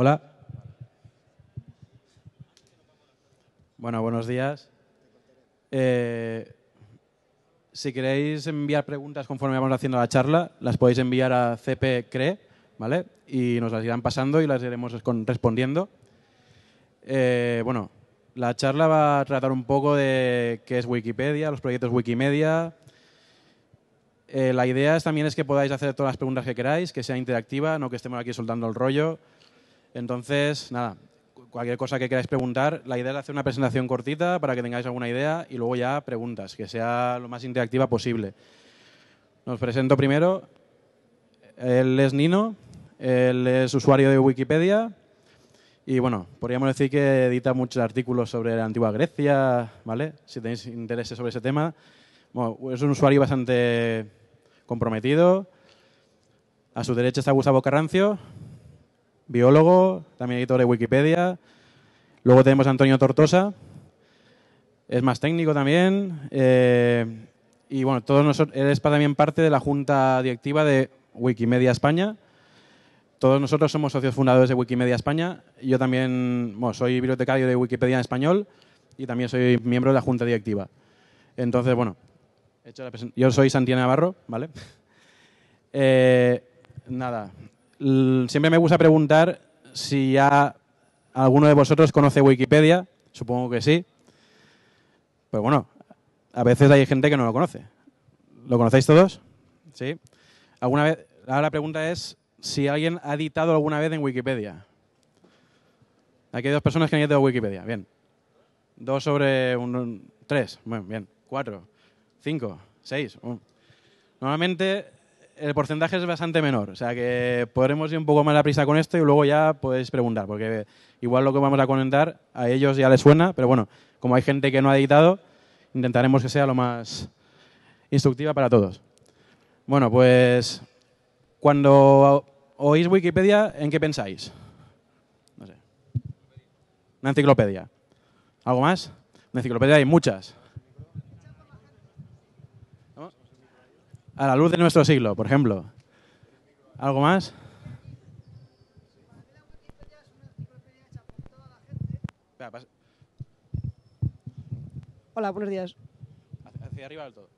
Hola. Bueno, buenos días. Eh, si queréis enviar preguntas conforme vamos haciendo la charla, las podéis enviar a CPCRE, ¿vale? Y nos las irán pasando y las iremos respondiendo. Eh, bueno, la charla va a tratar un poco de qué es Wikipedia, los proyectos Wikimedia. Eh, la idea también es que podáis hacer todas las preguntas que queráis, que sea interactiva, no que estemos aquí soltando el rollo. Entonces, nada, cualquier cosa que queráis preguntar, la idea es hacer una presentación cortita para que tengáis alguna idea y luego ya preguntas, que sea lo más interactiva posible. Nos presento primero. Él es Nino, él es usuario de Wikipedia y bueno, podríamos decir que edita muchos artículos sobre la antigua Grecia, ¿vale? Si tenéis interés sobre ese tema. es un usuario bastante comprometido. A su derecha está Gustavo Carrancio, biólogo, también editor de Wikipedia. Luego tenemos a Antonio Tortosa, es más técnico también. Eh, y bueno, todos nosotros, él es también parte de la junta directiva de Wikimedia España. Todos nosotros somos socios fundadores de Wikimedia España. Yo también soy bibliotecario de Wikipedia en español y también soy miembro de la junta directiva. Entonces, bueno, yo soy Santiago Navarro, ¿vale? Eh, nada, siempre me gusta preguntar si ya alguno de vosotros conoce Wikipedia. Supongo que sí. Pero bueno, a veces hay gente que no lo conoce. ¿Lo conocéis todos? ¿Sí? ¿Alguna vez? Ahora la pregunta es si alguien ha editado alguna vez en Wikipedia. Aquí hay dos personas que han editado Wikipedia. Bien. Dos sobre un, tres. Bueno, bien. Cuatro. Cinco. Seis. Normalmente el porcentaje es bastante menor. O sea que podremos ir un poco más a prisa con esto y luego ya podéis preguntar, porque igual lo que vamos a comentar a ellos ya les suena, pero bueno, como hay gente que no ha editado, intentaremos que sea lo más instructiva para todos. Bueno, pues cuando oís Wikipedia, ¿en qué pensáis? No sé. Una enciclopedia. ¿Algo más? Una enciclopedia hay muchas. A la luz de nuestro siglo, por ejemplo. ¿Algo más? Hola, buenos días. Hacia arriba del todo.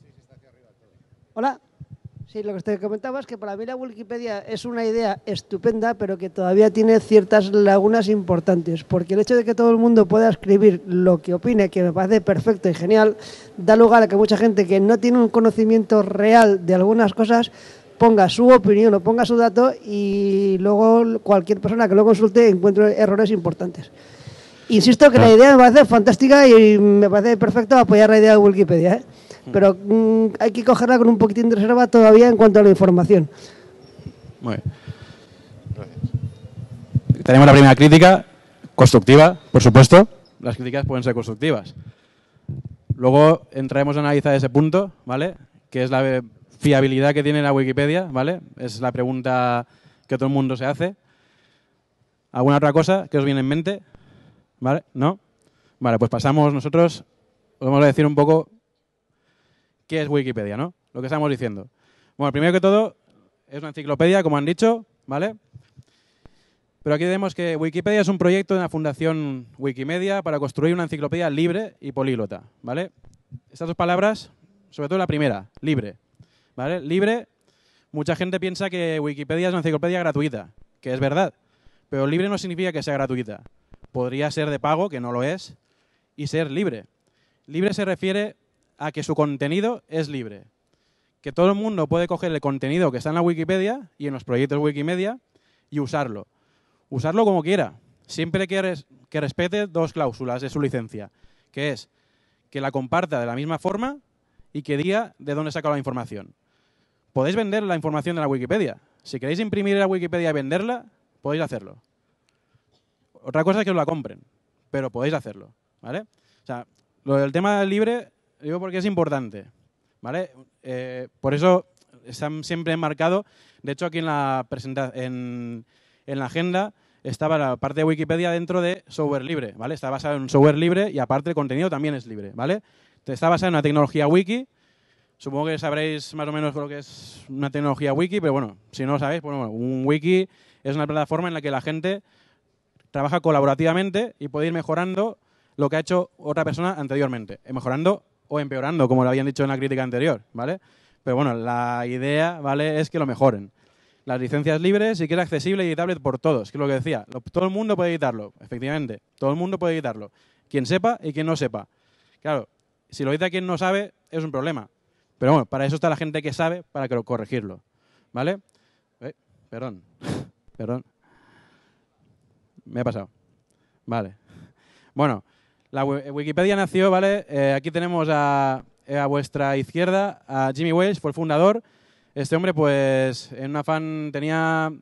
Sí, sí, está hacia arriba del todo. Hola. Sí, lo que te comentaba es que para mí la Wikipedia es una idea estupenda, pero que todavía tiene ciertas lagunas importantes, porque el hecho de que todo el mundo pueda escribir lo que opine, que me parece perfecto y genial, da lugar a que mucha gente que no tiene un conocimiento real de algunas cosas ponga su opinión o ponga su dato y luego cualquier persona que lo consulte encuentre errores importantes. Insisto que la idea me parece fantástica y me parece perfecto apoyar la idea de Wikipedia. ¿eh? Pero mm, hay que cogerla con un poquitín de reserva todavía en cuanto a la información. Muy bien. Tenemos la primera crítica, constructiva, por supuesto. Las críticas pueden ser constructivas. Luego entraremos a analizar ese punto, ¿vale? Que es la fiabilidad que tiene la Wikipedia, ¿vale? Es la pregunta que todo el mundo se hace. ¿Alguna otra cosa que os viene en mente? ¿Vale? ¿No? Vale, pues pasamos nosotros, os vamos a decir un poco qué es Wikipedia, ¿no? Lo que estamos diciendo. Bueno, primero que todo, es una enciclopedia, como han dicho, ¿vale? Pero aquí vemos que Wikipedia es un proyecto de la Fundación Wikimedia para construir una enciclopedia libre y políglota, ¿vale? Estas dos palabras, sobre todo la primera, libre, ¿vale? Libre, mucha gente piensa que Wikipedia es una enciclopedia gratuita, que es verdad, pero libre no significa que sea gratuita. Podría ser de pago, que no lo es, y ser libre. Libre se refiere a que su contenido es libre. Que todo el mundo puede coger el contenido que está en la Wikipedia y en los proyectos Wikimedia y usarlo. Usarlo como quiera, siempre que, respete dos cláusulas de su licencia, que es que la comparta de la misma forma y que diga de dónde saca la información. Podéis vender la información de la Wikipedia. Si queréis imprimir la Wikipedia y venderla, podéis hacerlo. Otra cosa es que os la compren, pero podéis hacerlo. ¿vale? Lo del tema libre digo porque es importante, ¿vale? Eh, por eso están siempre enmarcados. De hecho, aquí en la, en, en la agenda estaba la parte de Wikipedia dentro de software libre, ¿vale? Está basado en software libre y aparte el contenido también es libre, ¿vale? Está basado en una tecnología wiki, Supongo que sabréis más o menos lo que es una tecnología wiki, pero bueno, si no lo sabéis, pues bueno, un wiki es una plataforma en la que la gente trabaja colaborativamente y puede ir mejorando lo que ha hecho otra persona anteriormente, mejorando o empeorando, como lo habían dicho en la crítica anterior, ¿vale? Pero bueno, la idea, ¿vale?, es que lo mejoren. Las licencias libres y que es accesible y editable por todos, que es lo que decía. Todo el mundo puede editarlo, efectivamente. Todo el mundo puede editarlo. Quien sepa y quien no sepa. Claro, si lo edita quien no sabe, es un problema. Pero bueno, para eso está la gente que sabe para corregirlo. ¿Vale? Eh, perdón. perdón. Me ha pasado. Vale. Bueno, la Wikipedia nació, ¿vale? Eh, aquí tenemos a, eh, a, vuestra izquierda a Jimmy Wales, fue el fundador. Este hombre, pues, en un afán tenía...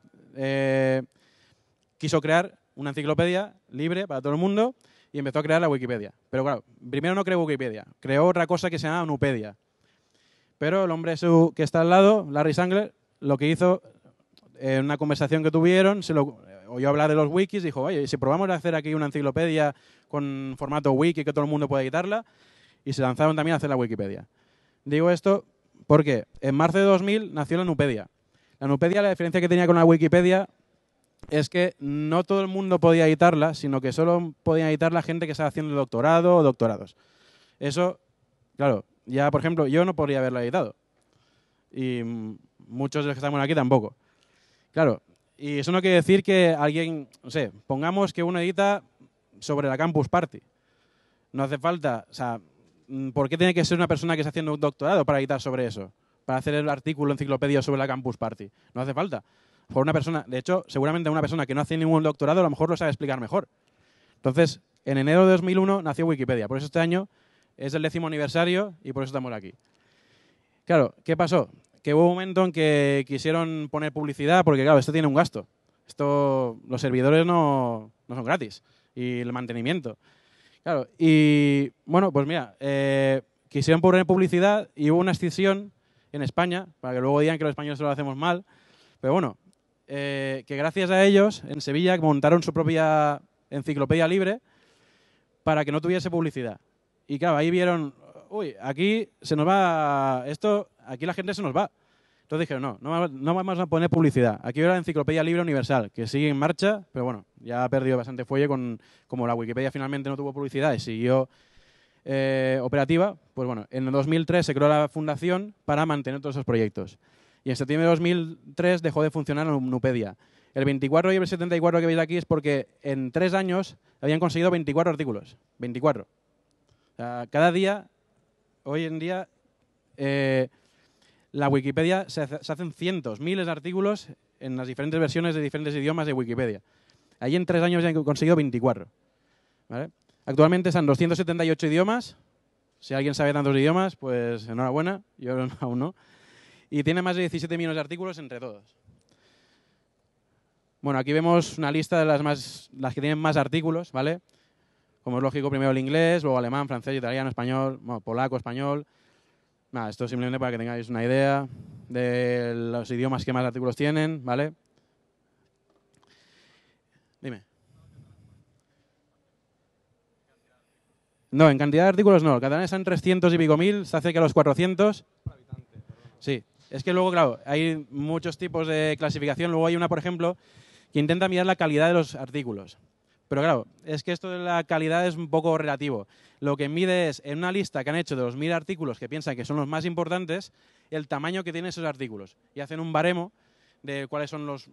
quiso crear una enciclopedia libre para todo el mundo y empezó a crear la Wikipedia. Pero claro, primero no creó Wikipedia, creó otra cosa que se llama Nupedia. Pero el hombre que está al lado, Larry Sangler, lo que hizo en una conversación que tuvieron, se lo oyó hablar de los wikis, dijo, oye, si probamos a hacer aquí una enciclopedia con formato wiki que todo el mundo pueda editarla, y se lanzaron también a hacer la Wikipedia. Digo esto porque en marzo de 2000 nació la Nupedia. La Nupedia, la diferencia que tenía con la Wikipedia es que no todo el mundo podía editarla, sino que solo podía editar la gente que estaba haciendo doctorado o doctorados. Eso, claro, ya por ejemplo, yo no podría haberla editado. Y muchos de los que estamos aquí tampoco. Claro, y eso no quiere decir que alguien, no sé, pongamos que uno edita sobre la Campus Party. No hace falta, o sea, ¿por qué tiene que ser una persona que está haciendo un doctorado para editar sobre eso? Para hacer el artículo enciclopedia sobre la Campus Party. No hace falta por una persona, de hecho, seguramente una persona que no hace ningún doctorado a lo mejor lo sabe explicar mejor. Entonces, en enero de 2001 nació Wikipedia. Por eso este año es el décimo aniversario y por eso estamos aquí. Claro, ¿qué pasó? Que hubo un momento en que quisieron poner publicidad porque, claro, esto tiene un gasto. Esto, los servidores no, son gratis y el mantenimiento. Claro, y bueno, pues mira, eh, quisieron poner publicidad y hubo una escisión en España, para que luego digan que los españoles lo hacemos mal. Pero bueno, eh, que gracias a ellos en Sevilla montaron su propia enciclopedia libre para que no tuviese publicidad. Y claro, ahí vieron, uy, aquí se nos va, esto, aquí la gente se nos va. Entonces dijeron, no, no, vamos a poner publicidad. Aquí era la enciclopedia libre universal, que sigue en marcha, pero bueno, ya ha perdido bastante fuelle con, como la Wikipedia finalmente no tuvo publicidad y siguió eh, operativa, pues bueno, en 2003 se creó la fundación para mantener todos esos proyectos y en septiembre de 2003 dejó de funcionar Nupedia. El 24 y el 74 que veis aquí es porque en tres años habían conseguido 24 artículos. 24. cada día, hoy en día, eh, la Wikipedia se, hacen cientos, miles de artículos en las diferentes versiones de diferentes idiomas de Wikipedia. Ahí en tres años ya han conseguido 24. Actualmente están 278 idiomas. Si alguien sabe tantos idiomas, pues enhorabuena. Yo aún no y tiene más de 17 millones de artículos entre todos. Bueno, aquí vemos una lista de las, más, las que tienen más artículos, ¿vale? Como es lógico, primero el inglés, luego alemán, francés, italiano, español, polaco, español. Esto simplemente para que tengáis una idea de los idiomas que más artículos tienen, ¿vale? Dime. No, en cantidad de artículos no. El catalán está en 300 y pico mil, está cerca de los 400. Sí. Es que luego, claro, hay muchos tipos de clasificación. Luego hay una, por ejemplo, que intenta mirar la calidad de los artículos. Pero claro, es que esto de la calidad es un poco relativo. Lo que mide es, en una lista que han hecho de los mil artículos que piensan que son los más importantes, el tamaño que tienen esos artículos. Y hacen un baremo de cuáles son los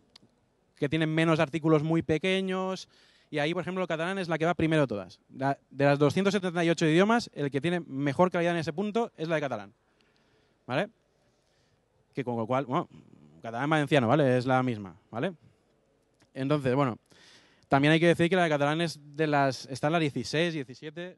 que tienen menos artículos muy pequeños. Y ahí, por ejemplo, el catalán es la que va primero todas. De las 278 idiomas, el que tiene mejor calidad en ese punto es la de catalán. ¿Vale? que con lo cual, bueno, catalán valenciano, ¿vale? Es la misma, ¿vale? Entonces, bueno, también hay que decir que la de catalán es de las, está en la 16, 17.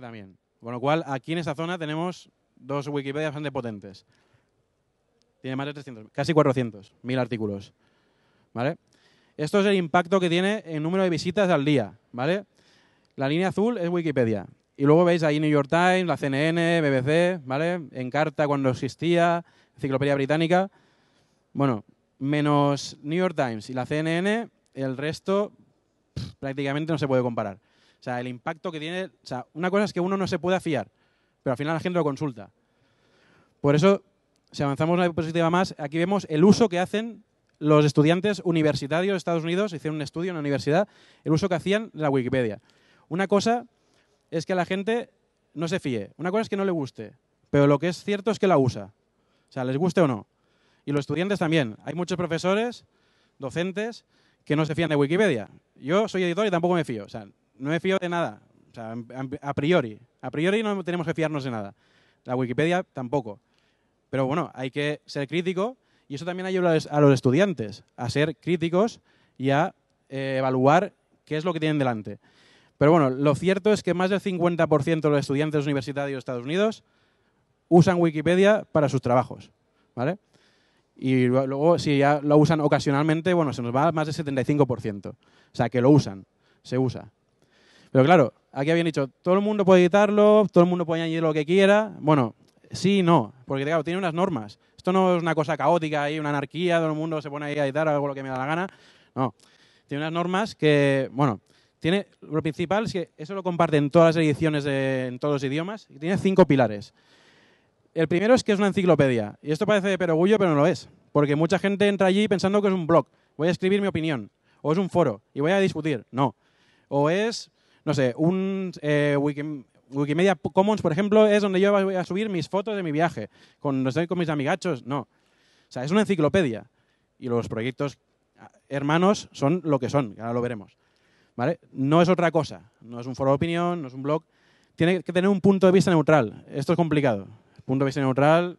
También. Con lo cual, aquí en esta zona tenemos dos Wikipedia bastante potentes. Tiene más de 300, casi 400, mil artículos. ¿Vale? Esto es el impacto que tiene en número de visitas al día, ¿vale? La línea azul es Wikipedia. Y luego veis ahí New York Times, la CNN, BBC, ¿vale? Encarta cuando existía, Enciclopedia Británica. Bueno, menos New York Times y la CNN, el resto prácticamente no se puede comparar. O sea, el impacto que tiene... O sea, una cosa es que uno no se pueda fiar, pero al final la gente lo consulta. Por eso, si avanzamos una diapositiva más, aquí vemos el uso que hacen los estudiantes universitarios de Estados Unidos, hicieron un estudio en la universidad, el uso que hacían de la Wikipedia. Una cosa es que la gente no se fíe, una cosa es que no le guste, pero lo que es cierto es que la usa. O sea, les guste o no. Y los estudiantes también. Hay muchos profesores, docentes, que no se fían de Wikipedia. Yo soy editor y tampoco me fío. O sea, no me fío de nada. O sea, a priori. A priori no tenemos que fiarnos de nada. La Wikipedia tampoco. Pero bueno, hay que ser crítico y eso también ayuda a los estudiantes a ser críticos y a eh, evaluar qué es lo que tienen delante. Pero bueno, lo cierto es que más del 50% de los estudiantes universitarios de Estados Unidos usan Wikipedia para sus trabajos. ¿vale? Y luego, si ya lo usan ocasionalmente, bueno, se nos va más del 75%. O sea, que lo usan, se usa. Pero claro, aquí habían dicho, todo el mundo puede editarlo, todo el mundo puede añadir lo que quiera. Bueno, sí y no, porque claro, tiene unas normas. Esto no es una cosa caótica y una anarquía, todo el mundo se pone ahí a editar algo lo que me da la gana. No, tiene unas normas que, bueno, tiene, lo principal es que eso lo comparten todas las ediciones en todos los idiomas y tiene cinco pilares. El primero es que es una enciclopedia. Y esto parece de perogullo, pero no lo es. Porque mucha gente entra allí pensando que es un blog. Voy a escribir mi opinión. O es un foro y voy a discutir. No. O es, no sé, un eh, Wikimedia Commons, por ejemplo, es donde yo voy a subir mis fotos de mi viaje. Cuando estoy con mis amigachos, no. O sea, es una enciclopedia. Y los proyectos hermanos son lo que son, ahora lo veremos. ¿Vale? No es otra cosa. No es un foro de opinión, no es un blog. Tiene que tener un punto de vista neutral. Esto es complicado. Punto de vista neutral,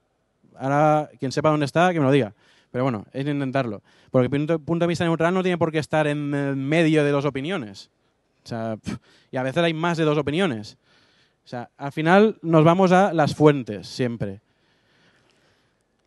ahora quien sepa dónde está, que me lo diga. Pero bueno, es intentarlo. Porque punto de vista neutral no tiene por qué estar en medio de dos opiniones. O sea, y a veces hay más de dos opiniones. O sea, al final nos vamos a las fuentes siempre.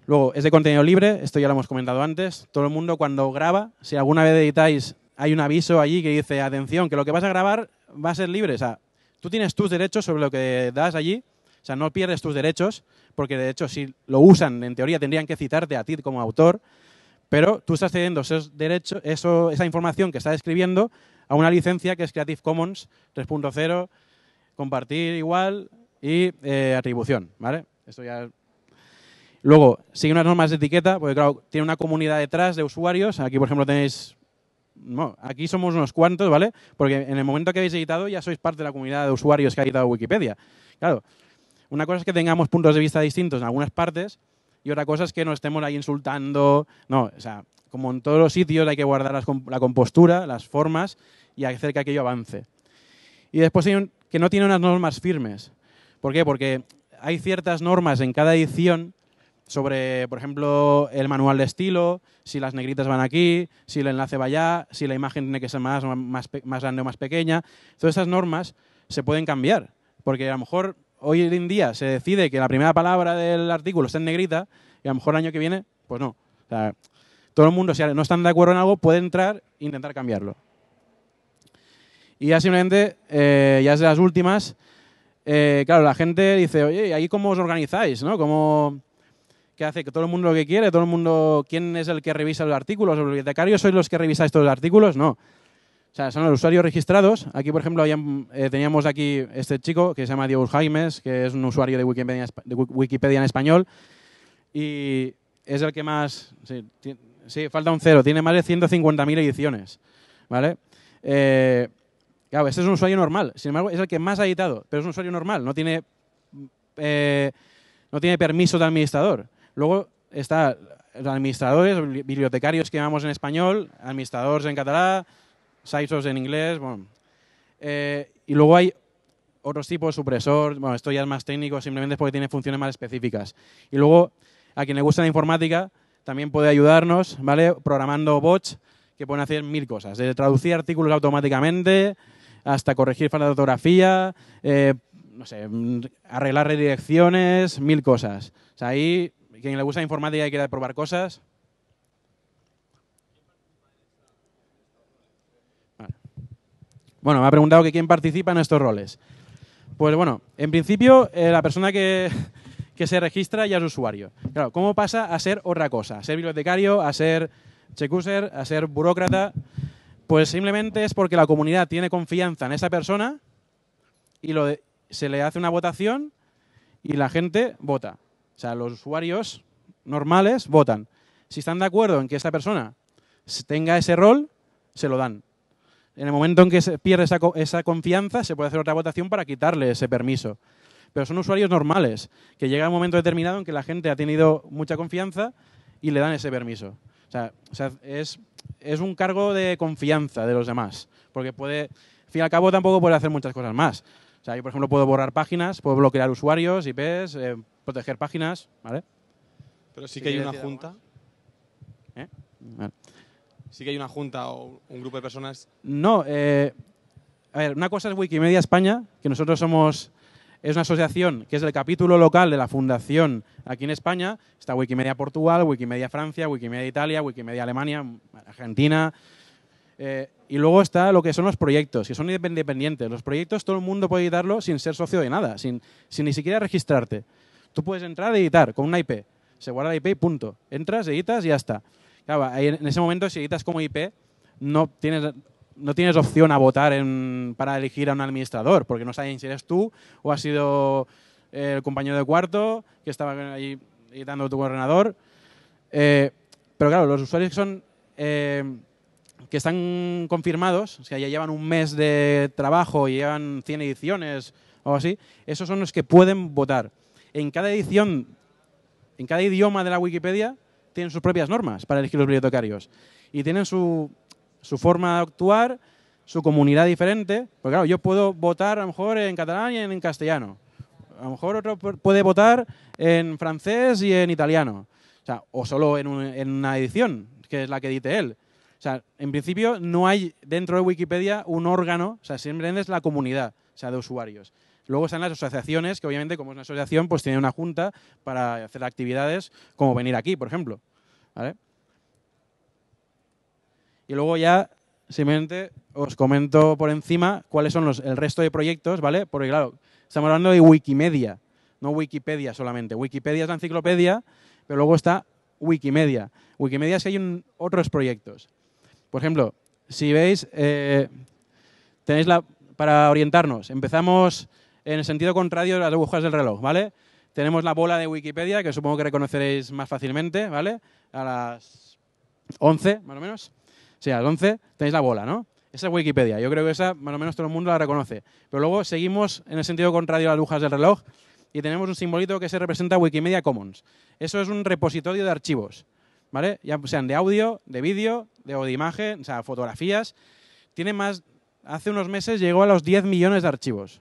Luego, es de contenido libre, esto ya lo hemos comentado antes. Todo el mundo cuando graba, si alguna vez editáis, hay un aviso allí que dice, atención, que lo que vas a grabar va a ser libre. O sea, tú tienes tus derechos sobre lo que das allí. O sea, no pierdes tus derechos, porque de hecho si lo usan, en teoría tendrían que citarte a ti como autor, pero tú estás cediendo esos derechos, eso, esa información que estás escribiendo a una licencia que es Creative Commons 3.0 compartir igual y eh, atribución, ¿vale? Esto ya... Luego, sigue unas normas de etiqueta, porque claro, tiene una comunidad detrás de usuarios. Aquí, por ejemplo, tenéis... No, aquí somos unos cuantos, ¿vale? Porque en el momento que habéis editado ya sois parte de la comunidad de usuarios que ha editado Wikipedia. Claro, una cosa es que tengamos puntos de vista distintos en algunas partes y otra cosa es que nos estemos ahí insultando. No, o sea, como en todos los sitios hay que guardar la compostura, las formas y hacer que aquello avance. Y después hay un, que no tiene unas normas firmes. ¿Por qué? Porque hay ciertas normas en cada edición sobre, por ejemplo, el manual de estilo, si las negritas van aquí, si el enlace va allá, si la imagen tiene que ser más, más, más grande o más pequeña. Todas esas normas se pueden cambiar, porque a lo mejor hoy en día se decide que la primera palabra del artículo está en negrita y a lo mejor el año que viene, pues no. todo el mundo, si no están de acuerdo en algo, puede entrar e intentar cambiarlo. Y ya simplemente, eh, ya es de las últimas, eh, claro, la gente dice, oye, ¿y ahí cómo os organizáis? ¿no? ¿Cómo, ¿Qué hace? ¿Que todo el mundo lo que quiere? ¿Todo el mundo, quién es el que revisa los artículos? ¿Los bibliotecarios sois los que revisáis todos los artículos? No. O sea, son los usuarios registrados. Aquí, por ejemplo, eh, teníamos aquí este chico que se llama Diego Jaimes, que es un usuario de Wikipedia, en español. Y es el que más... Sí, falta un cero. Tiene más de 150.000 ediciones. ¿Vale? Eh, Claro, este es un usuario normal. Sin embargo, es el que más ha editado, pero es un usuario normal. No tiene, eh, no tiene permiso de administrador. Luego está los administradores, bibliotecarios que llamamos en español, administradores en catalán, sites en inglés. Bueno. Eh, y luego hay otros tipos de supresor. Bueno, esto ya es más técnico, simplemente porque tiene funciones más específicas. Y luego, a quien le gusta la informática, también puede ayudarnos, ¿vale? Programando bots que pueden hacer mil cosas. De traducir artículos automáticamente, hasta corregir falta de ortografía, eh, no sé, arreglar redirecciones, mil cosas. O sea, ahí, quien le gusta informática y quiera probar cosas. Bueno, me ha preguntado que quién participa en estos roles. Pues bueno, en principio, eh, la persona que, que se registra ya es usuario. Claro, ¿cómo pasa a ser otra cosa? A ser bibliotecario, a ser check a ser burócrata. Pues simplemente es porque la comunidad tiene confianza en esa persona y lo se le hace una votación y la gente vota. O sea, los usuarios normales votan. Si están de acuerdo en que esa persona tenga ese rol, se lo dan. En el momento en que se pierde esa, esa confianza, se puede hacer otra votación para quitarle ese permiso. Pero son usuarios normales, que llega un momento determinado en que la gente ha tenido mucha confianza y le dan ese permiso. O sea, o sea, es, es un cargo de confianza de los demás, porque puede, al fin y al cabo tampoco puede hacer muchas cosas más. O sea, yo, por ejemplo, puedo borrar páginas, puedo bloquear usuarios, IPs, eh, proteger páginas, ¿vale? Pero sí ¿Sí que hay una junta. ¿Eh? Vale. Sí que hay una junta o un grupo de personas. No, eh, a ver, una cosa es Wikimedia España, que nosotros somos, es una asociación que es el capítulo local de la fundación aquí en España. Está Wikimedia Portugal, Wikimedia Francia, Wikimedia Italia, Wikimedia Alemania, Argentina. Eh, y luego está lo que son los proyectos, que son independientes. Los proyectos todo el mundo puede editarlos sin ser socio de nada, sin, sin ni siquiera registrarte. Tú puedes entrar a editar con una IP. Se guarda la IP y punto. Entras, editas y ya está. Claro, en ese momento, si editas como IP, no tienes, no tienes opción a votar en- para elegir a un administrador, porque no saben si eres tú o ha sido el compañero de cuarto que estaba ahí editando tu ordenador. Eh, pero claro, los usuarios que son eh, que están confirmados, o sea, ya llevan un mes de trabajo y llevan 100 ediciones o así, esos son los que pueden votar. En cada edición, en cada idioma de la Wikipedia, tienen sus propias normas para elegir los bibliotecarios. Y tienen su, su forma de actuar, su comunidad diferente. Porque claro, yo puedo votar a lo mejor en catalán y en castellano. A lo mejor otro pu- puede votar en francés y en italiano. O sea, o solo en, un- en una edición, que es la que edite él. O sea, en principio no hay dentro de Wikipedia un órgano, o sea, simplemente es la comunidad, o sea, de usuarios. Luego están las asociaciones, que obviamente como es una asociación, pues tiene una junta para hacer actividades como venir aquí, por ejemplo. Y luego ya simplemente os comento por encima cuáles son los, el resto de proyectos, ¿vale? Porque claro, estamos hablando de Wikimedia, no Wikipedia solamente. Wikipedia es la enciclopedia, pero luego está Wikimedia. Wikimedia es que hay otros proyectos. Por ejemplo, si veis, eh, tenéis la, para orientarnos, empezamos en el sentido contrario de las agujas del reloj, ¿vale? Tenemos la bola de Wikipedia, que supongo que reconoceréis más fácilmente, ¿vale? A las 11, más o menos. Sí, a las 11 tenéis la bola, ¿no? Esa es Wikipedia. Yo creo que esa, más o menos, todo el mundo la reconoce. Pero luego seguimos en el sentido contrario a las agujas del reloj y tenemos un simbolito que se representa Wikimedia Commons. Eso es un repositorio de archivos, ¿vale? Ya sean de audio, de vídeo, de, o de imagen, o sea, fotografías. Tiene más, hace unos meses llegó a los 10 millones de archivos.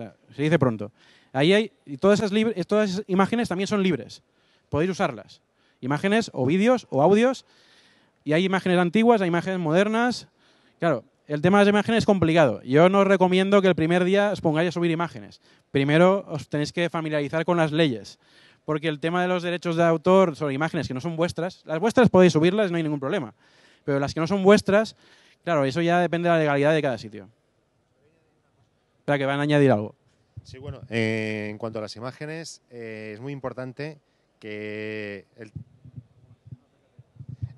Sea, se dice pronto. Ahí hay, y todas esas, todas esas imágenes también son libres. Podéis usarlas. Imágenes o vídeos o audios. Y hay imágenes antiguas, hay imágenes modernas. Claro, el tema de las imágenes es complicado. Yo no os recomiendo que el primer día os pongáis a subir imágenes. Primero os tenéis que familiarizar con las leyes. Porque el tema de los derechos de autor sobre imágenes que no son vuestras, las vuestras podéis subirlas, no hay ningún problema. Pero las que no son vuestras, claro, eso ya depende de la legalidad de cada sitio. Que van a añadir algo. Sí, bueno, eh, en cuanto a las imágenes, eh, es muy importante que el-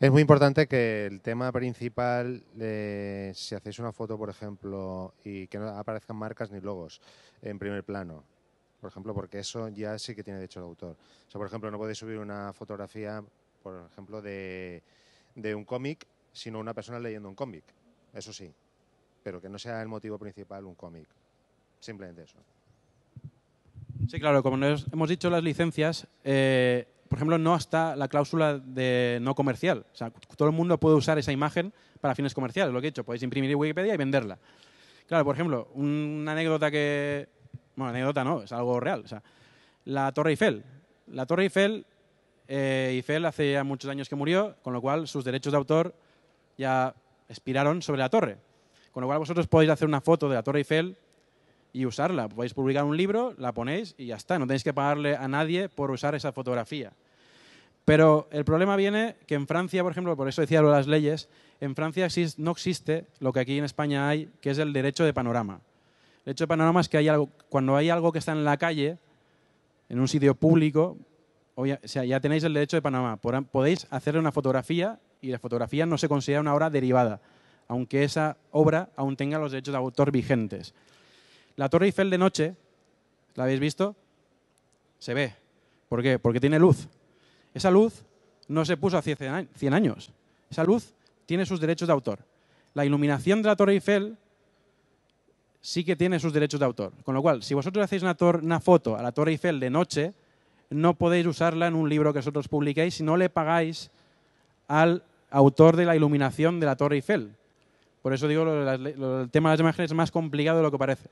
es muy importante que el tema principal, eh, si hacéis una foto, por ejemplo, y que no aparezcan marcas ni logos en primer plano, por ejemplo, porque eso ya sí que tiene derecho de autor. O sea, por ejemplo, no podéis subir una fotografía, por ejemplo, de, de un cómic, sino una persona leyendo un cómic. Eso sí, pero que no sea el motivo principal un cómic. Simplemente eso. Sí, claro, como nos hemos dicho, las licencias, eh, por ejemplo, no está la cláusula de no comercial. Todo el mundo puede usar esa imagen para fines comerciales, lo que he dicho. Podéis imprimir Wikipedia y venderla. Claro, por ejemplo, una anécdota que... Bueno, anécdota no, es algo real. La Torre Eiffel. La Torre Eiffel, eh, Eiffel hace ya muchos años que murió, con lo cual sus derechos de autor ya expiraron sobre la torre. Con lo cual vosotros podéis hacer una foto de la Torre Eiffel y usarla. Podéis publicar un libro, la ponéis y ya está. No tenéis que pagarle a nadie por usar esa fotografía. Pero el problema viene que en Francia, por ejemplo, por eso decía lo de las leyes, en Francia no existe lo que aquí en España hay, que es el derecho de panorama. El derecho de panorama es que hay algo, cuando hay algo que está en la calle, en un sitio público, o ya tenéis el derecho de panorama. Podéis hacerle una fotografía y la fotografía no se considera una obra derivada. aunque esa obra aún tenga los derechos de autor vigentes. La Torre Eiffel de noche, ¿la habéis visto? Se ve. ¿Por qué? Porque tiene luz. Esa luz no se puso hace 100 años. Esa luz tiene sus derechos de autor. La iluminación de la Torre Eiffel sí que tiene sus derechos de autor. Con lo cual, si vosotros hacéis una, foto a la Torre Eiffel de noche, no podéis usarla en un libro que vosotros publiquéis si no le pagáis al autor de la iluminación de la Torre Eiffel. Por eso digo, el tema de las imágenes es más complicado de lo que parece.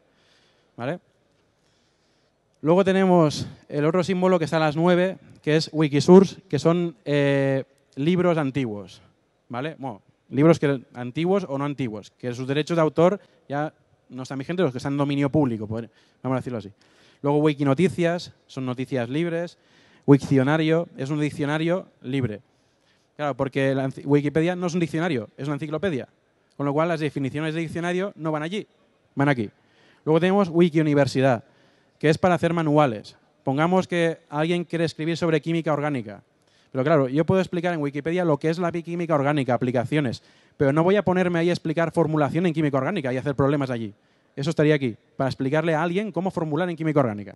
Luego tenemos el otro símbolo que está a las 9, que es Wikisource, que son eh, libros antiguos. ¿Vale? Libros que, antiguos o no antiguos, que sus derechos de autor ya no están vigentes, los que están en dominio público, vamos a decirlo así. Luego Wikinoticias, son noticias libres. Wikcionario es un diccionario libre. Claro, porque Wikipedia no es un diccionario, es una enciclopedia. Con lo cual las definiciones de diccionario no van allí, van aquí. Luego tenemos Wiki Universidad, que es para hacer manuales. Pongamos que alguien quiere escribir sobre química orgánica. Pero claro, yo puedo explicar en Wikipedia lo que es la química orgánica, aplicaciones, pero no voy a ponerme ahí a explicar formulación en química orgánica y hacer problemas allí. Eso estaría aquí, para explicarle a alguien cómo formular en química orgánica.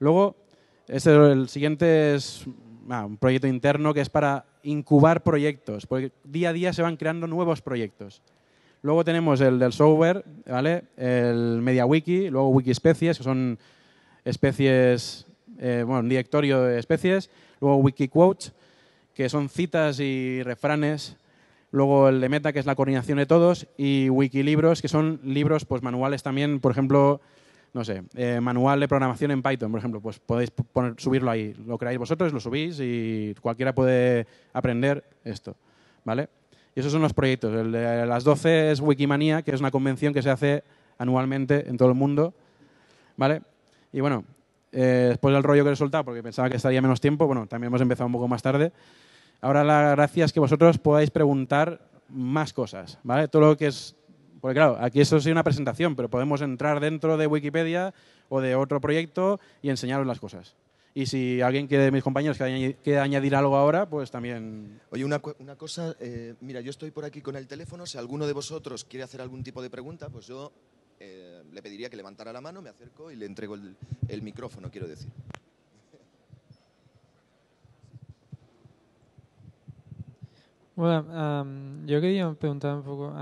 Luego, este, el siguiente es ah, un proyecto interno que es para incubar proyectos, porque día a día se van creando nuevos proyectos. Luego tenemos el del software, ¿vale? el MediaWiki, luego Wikispecies, que son especies, eh, bueno, directorio de especies, luego Wikiquotes, que son citas y refranes Luego el de Meta, que es la coordinación de todos, y Wikilibros, que son libros pues, manuales también, por ejemplo, no sé, eh, manual de programación en Python, por ejemplo, pues podéis poner, subirlo ahí. Lo creáis vosotros, lo subís y cualquiera puede aprender esto, ¿vale? Y esos son los proyectos. El de las 12 es Wikimania, que es una convención que se hace anualmente en todo el mundo, ¿vale? Y bueno, eh, después del rollo que he soltado, porque pensaba que estaría menos tiempo, bueno, también hemos empezado un poco más tarde, Ahora la gracia es que vosotros podáis preguntar más cosas, ¿vale? Todo lo que es... Porque claro, aquí eso es una presentación, pero podemos entrar dentro de Wikipedia o de otro proyecto y enseñaros las cosas. Y si alguien quiere de mis compañeros quiere añadir algo ahora, pues también... Oye, una, cosa, eh, mira, yo estoy por aquí con el teléfono, si alguno de vosotros quiere hacer algún tipo de pregunta, pues yo eh, le pediría que levantara la mano, me acerco y le entrego el micrófono, quiero decir. Bueno, yo quería preguntar un poco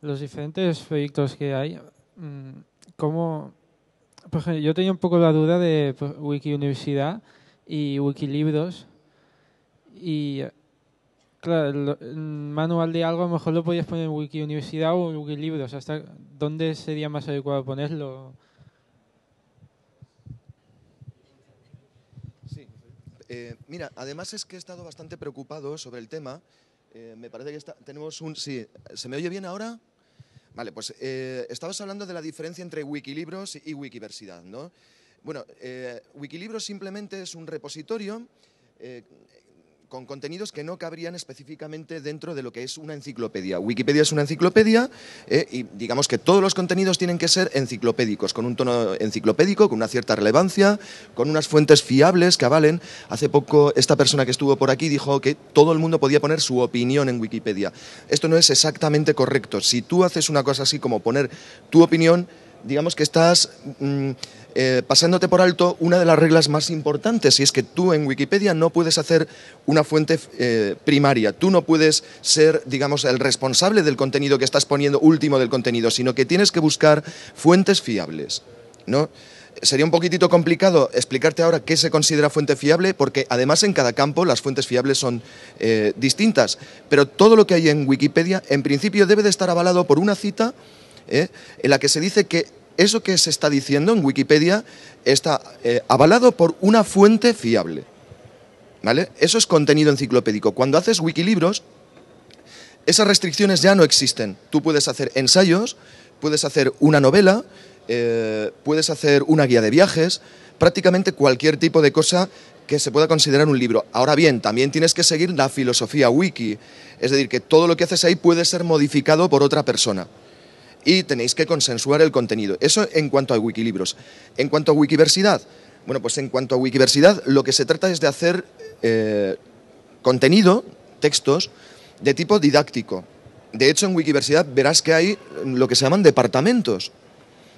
los diferentes proyectos que hay. Mm, ¿Cómo, por yo tenía un poco la duda de pues, Wiki Universidad y Wikilibros y claro, el, manual de algo a lo mejor lo podías poner en Wiki Universidad o en Wikilibros. ¿Hasta dónde sería más adecuado ponerlo? Eh, mira, además es que he estado bastante preocupado sobre el tema. Eh, me parece que tenemos un... Sí, ¿se me oye bien ahora? Vale, pues eh, estabas hablando de la diferencia entre Wikilibros y Wikiversidad, ¿no? Bueno, Wikilibros simplemente es un repositorio con contenidos que no cabrían específicamente dentro de lo que es una enciclopedia. Wikipedia es una enciclopedia eh, y digamos que todos los contenidos tienen que ser enciclopédicos, con un tono enciclopédico, con una cierta relevancia, con unas fuentes fiables que avalen. Hace poco esta persona que estuvo por aquí dijo que todo el mundo podía poner su opinión en Wikipedia. Esto no es exactamente correcto. Si tú haces una cosa así como poner tu opinión, digamos que estás mm, eh, pasándote por alto una de las reglas más importantes, y es que tú en Wikipedia no puedes hacer una fuente eh, primaria, tú no puedes ser, digamos, el responsable del contenido que estás poniendo último del contenido, sino que tienes que buscar fuentes fiables, ¿no? Sería un poquitito complicado explicarte ahora qué se considera fuente fiable, porque además en cada campo las fuentes fiables son eh, distintas. Pero todo lo que hay en Wikipedia, en principio, debe de estar avalado por una cita ¿eh? en la que se dice que eso que se está diciendo en Wikipedia está eh, avalado por una fuente fiable. ¿Vale? Eso es contenido enciclopédico. Cuando haces wikilibros, esas restricciones ya no existen. Tú puedes hacer ensayos, puedes hacer una novela, eh, puedes hacer una guía de viajes, prácticamente cualquier tipo de cosa que se pueda considerar un libro. Ahora bien, también tienes que seguir la filosofía wiki, es decir, que todo lo que haces ahí puede ser modificado por otra persona y tenéis que consensuar el contenido. Eso en cuanto a Wikilibros. En cuanto a Wikiversidad, bueno, pues en cuanto a Wikiversidad, lo que se trata es de hacer eh, contenido, textos, de tipo didáctico. de hecho, en Wikiversidad verás que hay lo que se llaman departamentos.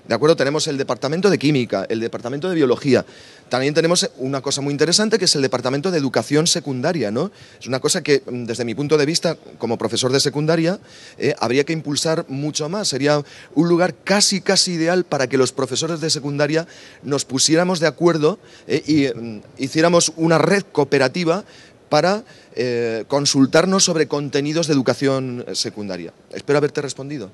¿De acuerdo? Tenemos el departamento de química, el departamento de biología. También tenemos una cosa muy interesante que es el departamento de educación secundaria, ¿no? Es una cosa que, mm, desde mi punto de vista, como profesor de secundaria, eh, habría que impulsar mucho más. Sería un lugar casi, casi ideal para que los profesores de secundaria nos pusiéramos de acuerdo eh, y mm, hiciéramos una red cooperativa para eh, consultarnos sobre contenidos de educación secundaria. Espero haberte respondido.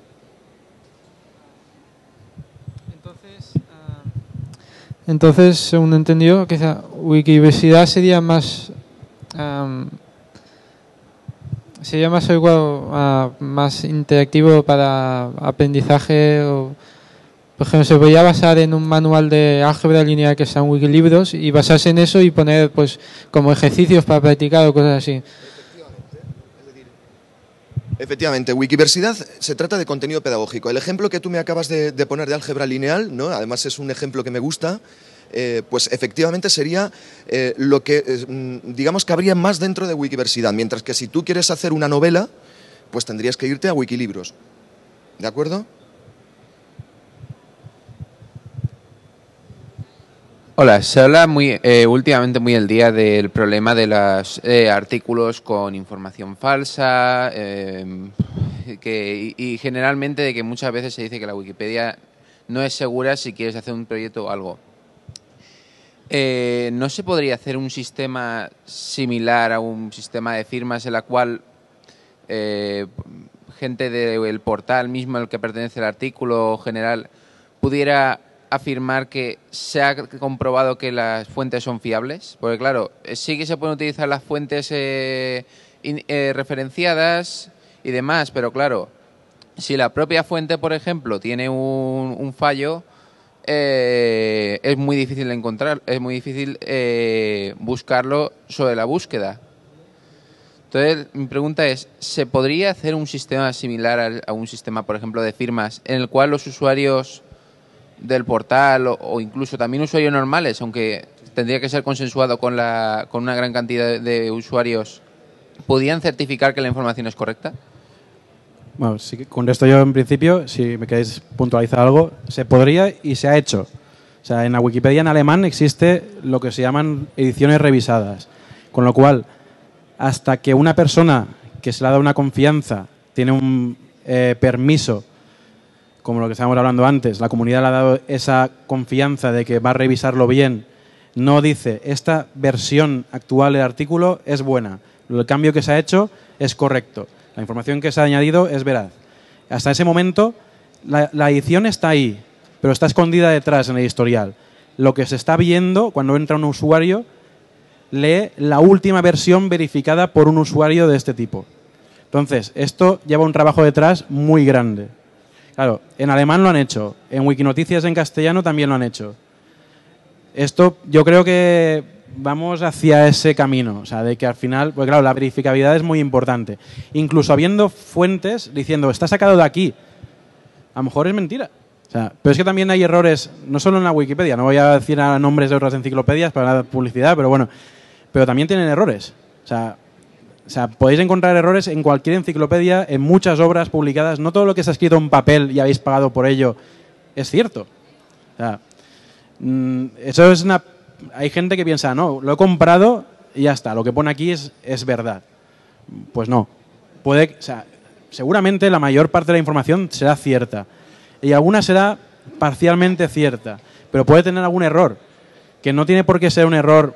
Entonces, según entendido, quizá Wikiversidad sería más sería más adecuado, más interactivo para aprendizaje o por ejemplo, se podría basar en un manual de álgebra lineal que sean wikilibros y basarse en eso y poner pues como ejercicios para practicar o cosas así. Efectivamente, Wikiversidad se trata de contenido pedagógico. El ejemplo que tú me acabas de, poner de álgebra lineal, ¿no? además es un ejemplo que me gusta, eh, pues efectivamente sería eh, lo que, mm, digamos, que habría más dentro de Wikiversidad, mientras que si tú quieres hacer una novela, pues tendrías que irte a Wikilibros. ¿De acuerdo? Hola, se habla muy, eh, últimamente muy el día del problema de los eh, artículos con información falsa em, y, generalmente de que muchas veces se dice que la Wikipedia no es segura si quieres hacer un proyecto o algo. Eh, ¿No se podría hacer un sistema similar a un sistema de firmas en la cual gente del portal mismo al que pertenece el artículo general pudiera afirmar que se ha comprobado que las fuentes son fiables? Porque claro, eh, sí que se pueden utilizar las fuentes eh, eh, referenciadas y demás, pero claro, si la propia fuente, por ejemplo, tiene un, fallo, es muy difícil encontrar, es muy difícil buscarlo sobre la búsqueda. Entonces, mi pregunta es, ¿se podría hacer un sistema similar a un sistema, por ejemplo, de firmas, en el cual los usuarios del portal o, incluso también usuarios normales, aunque tendría que ser consensuado con, la, con una gran cantidad de, usuarios, ¿podían certificar que la información es correcta? Bueno, con esto yo en principio, si me queréis puntualizar algo, se podría y se ha hecho. O sea, en la Wikipedia en alemán existe lo que se llaman ediciones revisadas, con lo cual, hasta que una persona que se le ha dado una confianza tiene un eh, permiso como lo que estábamos hablando antes, la comunidad le ha dado esa confianza de que va a revisarlo bien, no dice, esta versión actual del artículo es buena, el cambio que se ha hecho es correcto, la información que se ha añadido es veraz. Hasta ese momento, la, la edición está ahí, pero está escondida detrás en el historial. Lo que se está viendo cuando entra un usuario, lee la última versión verificada por un usuario de este tipo. Entonces, esto lleva un trabajo detrás muy grande. Claro, en alemán lo han hecho, en Wikinoticias en castellano también lo han hecho. Esto yo creo que vamos hacia ese camino, o sea, de que al final, pues claro, la verificabilidad es muy importante. Incluso habiendo fuentes diciendo, está sacado de aquí, a lo mejor es mentira. O sea, pero es que también hay errores, no solo en la Wikipedia, no voy a decir nombres de otras enciclopedias para la publicidad, pero bueno, pero también tienen errores. O sea, o sea, podéis encontrar errores en cualquier enciclopedia, en muchas obras publicadas. No todo lo que está escrito en papel y habéis pagado por ello es cierto. O sea, mm, eso es una... Hay gente que piensa, no, lo he comprado y ya está, lo que pone aquí es, es verdad. Pues no. Puede, o sea, seguramente la mayor parte de la información será cierta y alguna será parcialmente cierta, pero puede tener algún error, que no tiene por qué ser un error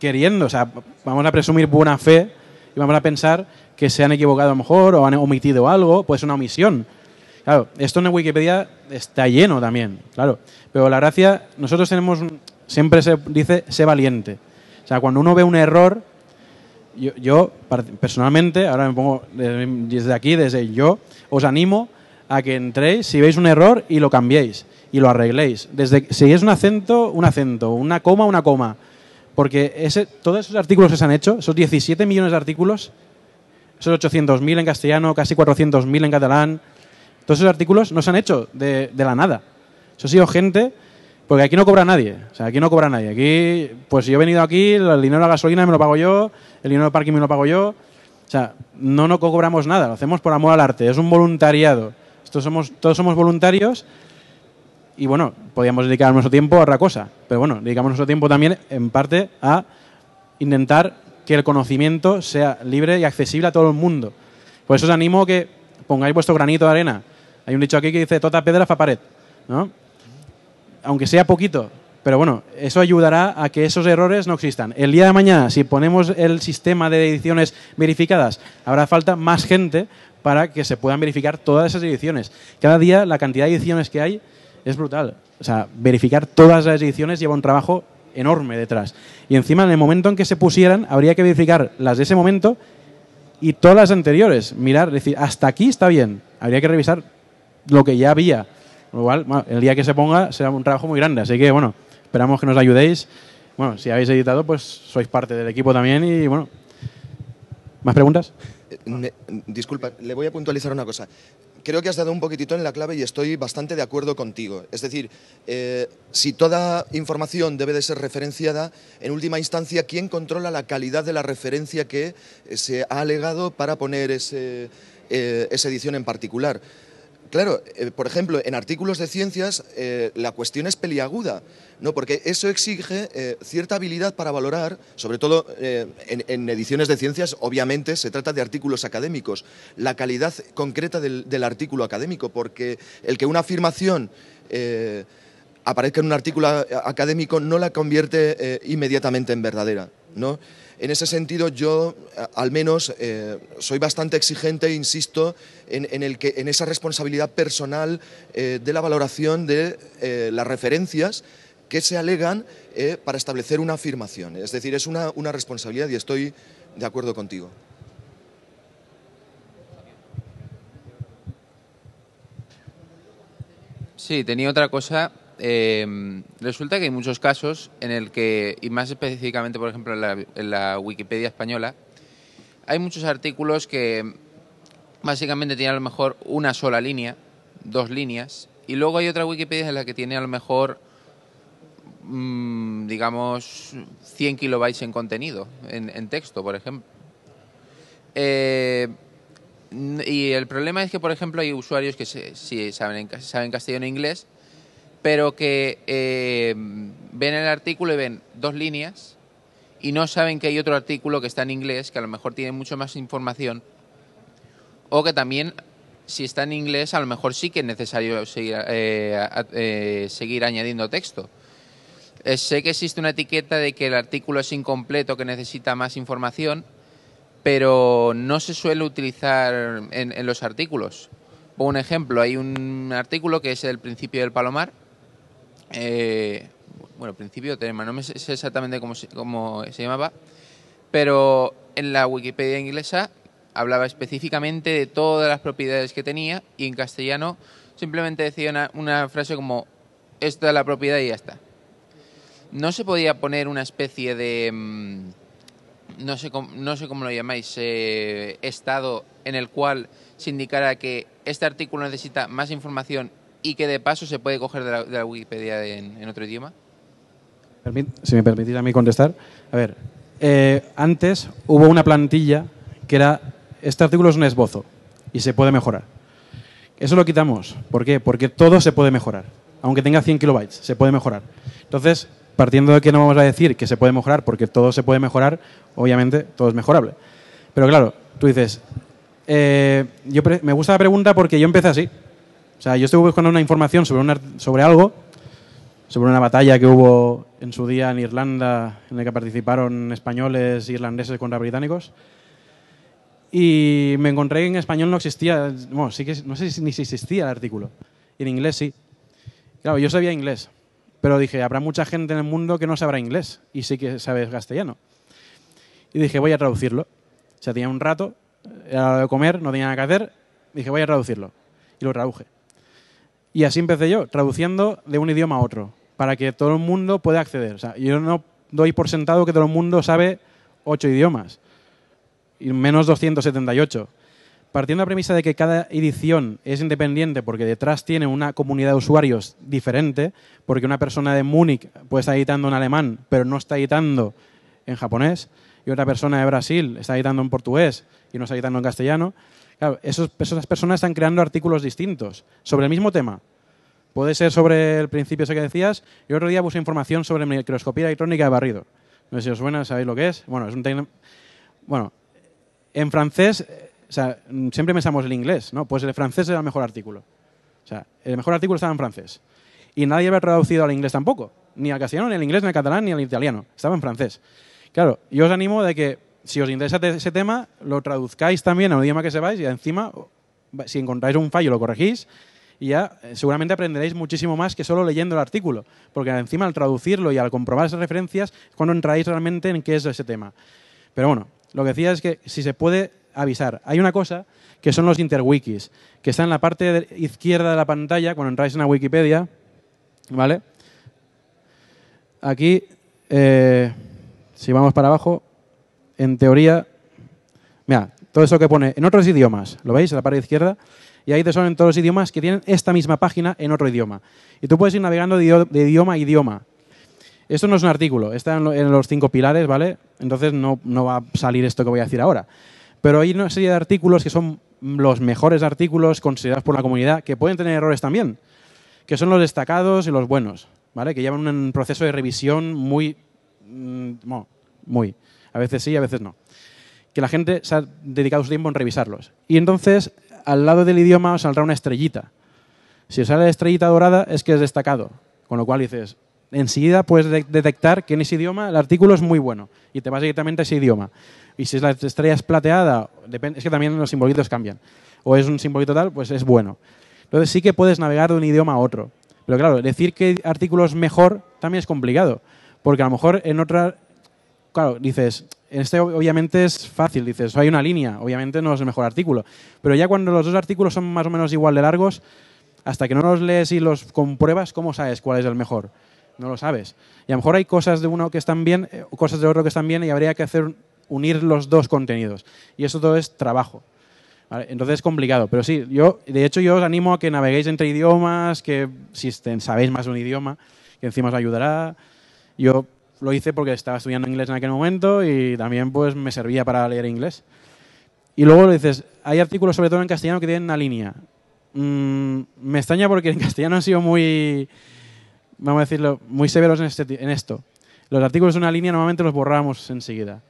queriendo, o sea, vamos a presumir buena fe y vamos a pensar que se han equivocado a lo mejor o han omitido algo, pues una omisión. Claro, esto en Wikipedia está lleno también, claro. Pero la gracia, nosotros tenemos, siempre se dice, sé valiente. O sea, cuando uno ve un error, yo, personalmente, ahora me pongo desde aquí, desde yo, os animo a que entréis si veis un error y lo cambiéis y lo arregléis. Desde si es un acento, un acento, una coma, una coma. Porque ese, todos esos artículos que se han hecho, esos 17 millones de artículos, esos 800.000 en castellano, casi 400.000 en catalán, todos esos artículos no se han hecho de, la nada. Eso ha sido gente, porque aquí no cobra nadie. O sea, aquí no cobra nadie. Aquí, pues yo he venido aquí, el dinero de la gasolina me lo pago yo, el dinero de parking me lo pago yo. O sea, no nos cobramos nada, lo hacemos por amor al arte, es un voluntariado. Estos somos, todos somos voluntarios y bueno, podríamos dedicar nuestro tiempo a otra cosa, pero bueno, dedicamos nuestro tiempo también en parte a intentar que el conocimiento sea libre y accesible a todo el mundo. Por eso os animo a que pongáis vuestro granito de arena. Hay un dicho aquí que dice, tota pedra fa pared, ¿no? Aunque sea poquito, pero bueno, eso ayudará a que esos errores no existan. El día de mañana, si ponemos el sistema de ediciones verificadas, habrá falta más gente para que se puedan verificar todas esas ediciones. Cada día la cantidad de ediciones que hay es brutal. O sea, verificar todas las ediciones lleva un trabajo enorme detrás. Y encima, en el momento en que se pusieran, habría que verificar las de ese momento y todas las anteriores. Mirar, decir, hasta aquí está bien. Habría que revisar lo que ya había. Igual, el día que se ponga será un trabajo muy grande. Así que, bueno, esperamos que nos ayudéis. Bueno, si habéis editado, pues sois parte del equipo también y, bueno. ¿Más preguntas? Eh, disculpa, le voy a puntualizar una cosa creo que has dado un poquitito en la clave y estoy bastante de acuerdo contigo. Es decir, eh, si toda información debe de ser referenciada, en última instancia, ¿quién controla la calidad de la referencia que eh, se ha alegado para poner ese, eh, esa edición en particular? Claro, por ejemplo, en artículos de ciencias la cuestión es peliaguda. ¿no? porque eso exige eh, cierta habilidad para valorar, sobre todo eh, en, ediciones de ciencias, obviamente se trata de artículos académicos, la calidad concreta del, artículo académico, porque el que una afirmación eh, aparezca en un artículo académico no la convierte inmediatamente en verdadera. ¿no? En ese sentido, yo al menos soy bastante exigente e insisto en, el que, en esa responsabilidad personal de la valoración de las referencias que se alegan eh, para establecer una afirmación. Es decir, es una, responsabilidad y estoy de acuerdo contigo. Sí, tenía otra cosa. Eh, resulta que hay muchos casos en el que, y más específicamente, por ejemplo, en la, Wikipedia española, hay muchos artículos que básicamente tienen a lo mejor una sola línea, dos líneas, y luego hay otra Wikipedia en la que tiene a lo mejor Mm, digamos, 100 kilobytes en contenido, en, texto, por ejemplo. Eh, y el problema es que, por ejemplo, hay usuarios que sí saben, saben castellano e inglés, pero que eh, ven el artículo y ven dos líneas y no saben que hay otro artículo que está en inglés, que a lo mejor tiene mucho más información, o que también, si está en inglés, a lo mejor sí que es necesario seguir, eh, seguir añadiendo texto. Eh, sé que existe una etiqueta de que el artículo es incompleto, que necesita más información, pero no se suele utilizar en, los artículos. Por un ejemplo, hay un artículo que es el principio del palomar. Eh, bueno, principio de tema, no me sé exactamente cómo se, cómo se llamaba, pero en la Wikipedia inglesa hablaba específicamente de todas las propiedades que tenía y en castellano simplemente decía una, frase como esta es la propiedad y ya está. ¿No se podía poner una especie de, mm, no sé, no sé cómo lo llamáis, eh, estado en el cual se indicara que este artículo necesita más información y que de paso se puede coger de la, Wikipedia en, otro idioma? Si me permitís a mí contestar. A ver, eh, antes hubo una plantilla que era, este artículo es un esbozo y se puede mejorar. Eso lo quitamos. ¿Por qué? Porque todo se puede mejorar. Aunque tenga 100 kilobytes, se puede mejorar. Entonces, partiendo de que no vamos a decir que se puede mejorar porque todo se puede mejorar, obviamente todo es mejorable. Pero claro, tú dices, eh, yo me gusta la pregunta porque yo empecé así. O sea, yo estoy buscando una información sobre, sobre algo, sobre una batalla que hubo en su día en Irlanda, en la que participaron españoles e irlandeses contra británicos. Y me encontré que en español no existía, bueno, sí que, no sé ni si existía el artículo. En inglés sí. Claro, yo sabía inglés, pero dije, habrá mucha gente en el mundo que no sabrá inglés y sí que sabe castellano. Y dije, voy a traducirlo. O sea, tenía un rato, era hora de comer, no tenía nada que hacer. Dije, voy a traducirlo. Y lo traduje. Y así empecé yo, traduciendo de un idioma a otro, para que todo el mundo pueda acceder. Yo no doy por sentado que todo el mundo sabe ocho idiomas, y menos 278 partiendo de la premisa de que cada edición es independiente porque detrás tiene una comunidad de usuarios diferente, porque una persona de Múnich puede estar editando en alemán, pero no está editando en japonés, y otra persona de Brasil está editando en portugués y no está editando en castellano, claro, esos, esas personas están creando artículos distintos sobre el mismo tema. Puede ser sobre el principio ese que decías. Y otro día busqué información sobre microscopía electrónica de barrido. No sé si os suena, ¿sabéis lo que es? Bueno, es un Bueno, en francés, o sea, siempre pensamos el inglés, ¿no? Pues el francés es el mejor artículo. O sea, el mejor artículo estaba en francés. Y nadie había traducido al inglés tampoco. Ni al castellano, ni al inglés, ni al catalán, ni al italiano. Estaba en francés. Claro, yo os animo de que si os interesa ese tema, lo traduzcáis también a un idioma que sepáis y encima, si encontráis un fallo, lo corregís y ya eh, seguramente aprenderéis muchísimo más que solo leyendo el artículo, porque encima al traducirlo y al comprobar esas referencias es cuando entráis realmente en qué es ese tema. Pero bueno, lo que decía es que si se puede avisar, hay una cosa que son los interwikis, que está en la parte izquierda de la pantalla cuando entráis en la Wikipedia, ¿vale? Aquí, eh, si vamos para abajo, en teoría, mira, todo eso que pone en otros idiomas, ¿lo veis? En la parte izquierda, y ahí te son en todos los idiomas que tienen esta misma página en otro idioma. Y tú puedes ir navegando de idioma a idioma. Esto no es un artículo, está en los cinco pilares, ¿vale? Entonces no, no va a salir esto que voy a decir ahora. Pero hay una serie de artículos que son los mejores artículos considerados por la comunidad, que pueden tener errores también, que son los destacados y los buenos, ¿vale? Que llevan un proceso de revisión muy... Mm, muy. A veces sí, a veces no. Que la gente se ha dedicado su tiempo en revisarlos. Y entonces al lado del idioma os saldrá una estrellita. Si os sale la estrellita dorada es que es destacado. Con lo cual dices, enseguida puedes detectar que en ese idioma el artículo es muy bueno y te vas directamente a ese idioma. Y si la estrella es plateada, es que también los simbolitos cambian. O es un simbolito tal, pues es bueno. Entonces sí que puedes navegar de un idioma a otro. Pero claro, decir que artículo es mejor también es complicado. Porque a lo mejor en otra... Claro, dices, este obviamente es fácil, dices, hay una línea, obviamente no es el mejor artículo. Pero ya cuando los dos artículos son más o menos igual de largos, hasta que no los lees y los compruebas, ¿cómo sabes cuál es el mejor? No lo sabes. Y a lo mejor hay cosas de uno que están bien, eh, cosas de otro que están bien y habría que hacer unir los dos contenidos. Y eso todo es trabajo. Entonces es complicado. Pero sí, yo, de hecho yo os animo a que naveguéis entre idiomas, que si sabéis más un idioma, que encima os ayudará. Yo lo hice porque estaba estudiando inglés en aquel momento y también pues me servía para leer inglés. Y luego dices, hay artículos sobre todo en castellano que tienen una línea. Mm, me extraña porque en castellano han sido muy, vamos a decirlo, muy severos en, este, en esto. Los artículos de una línea normalmente los borramos enseguida.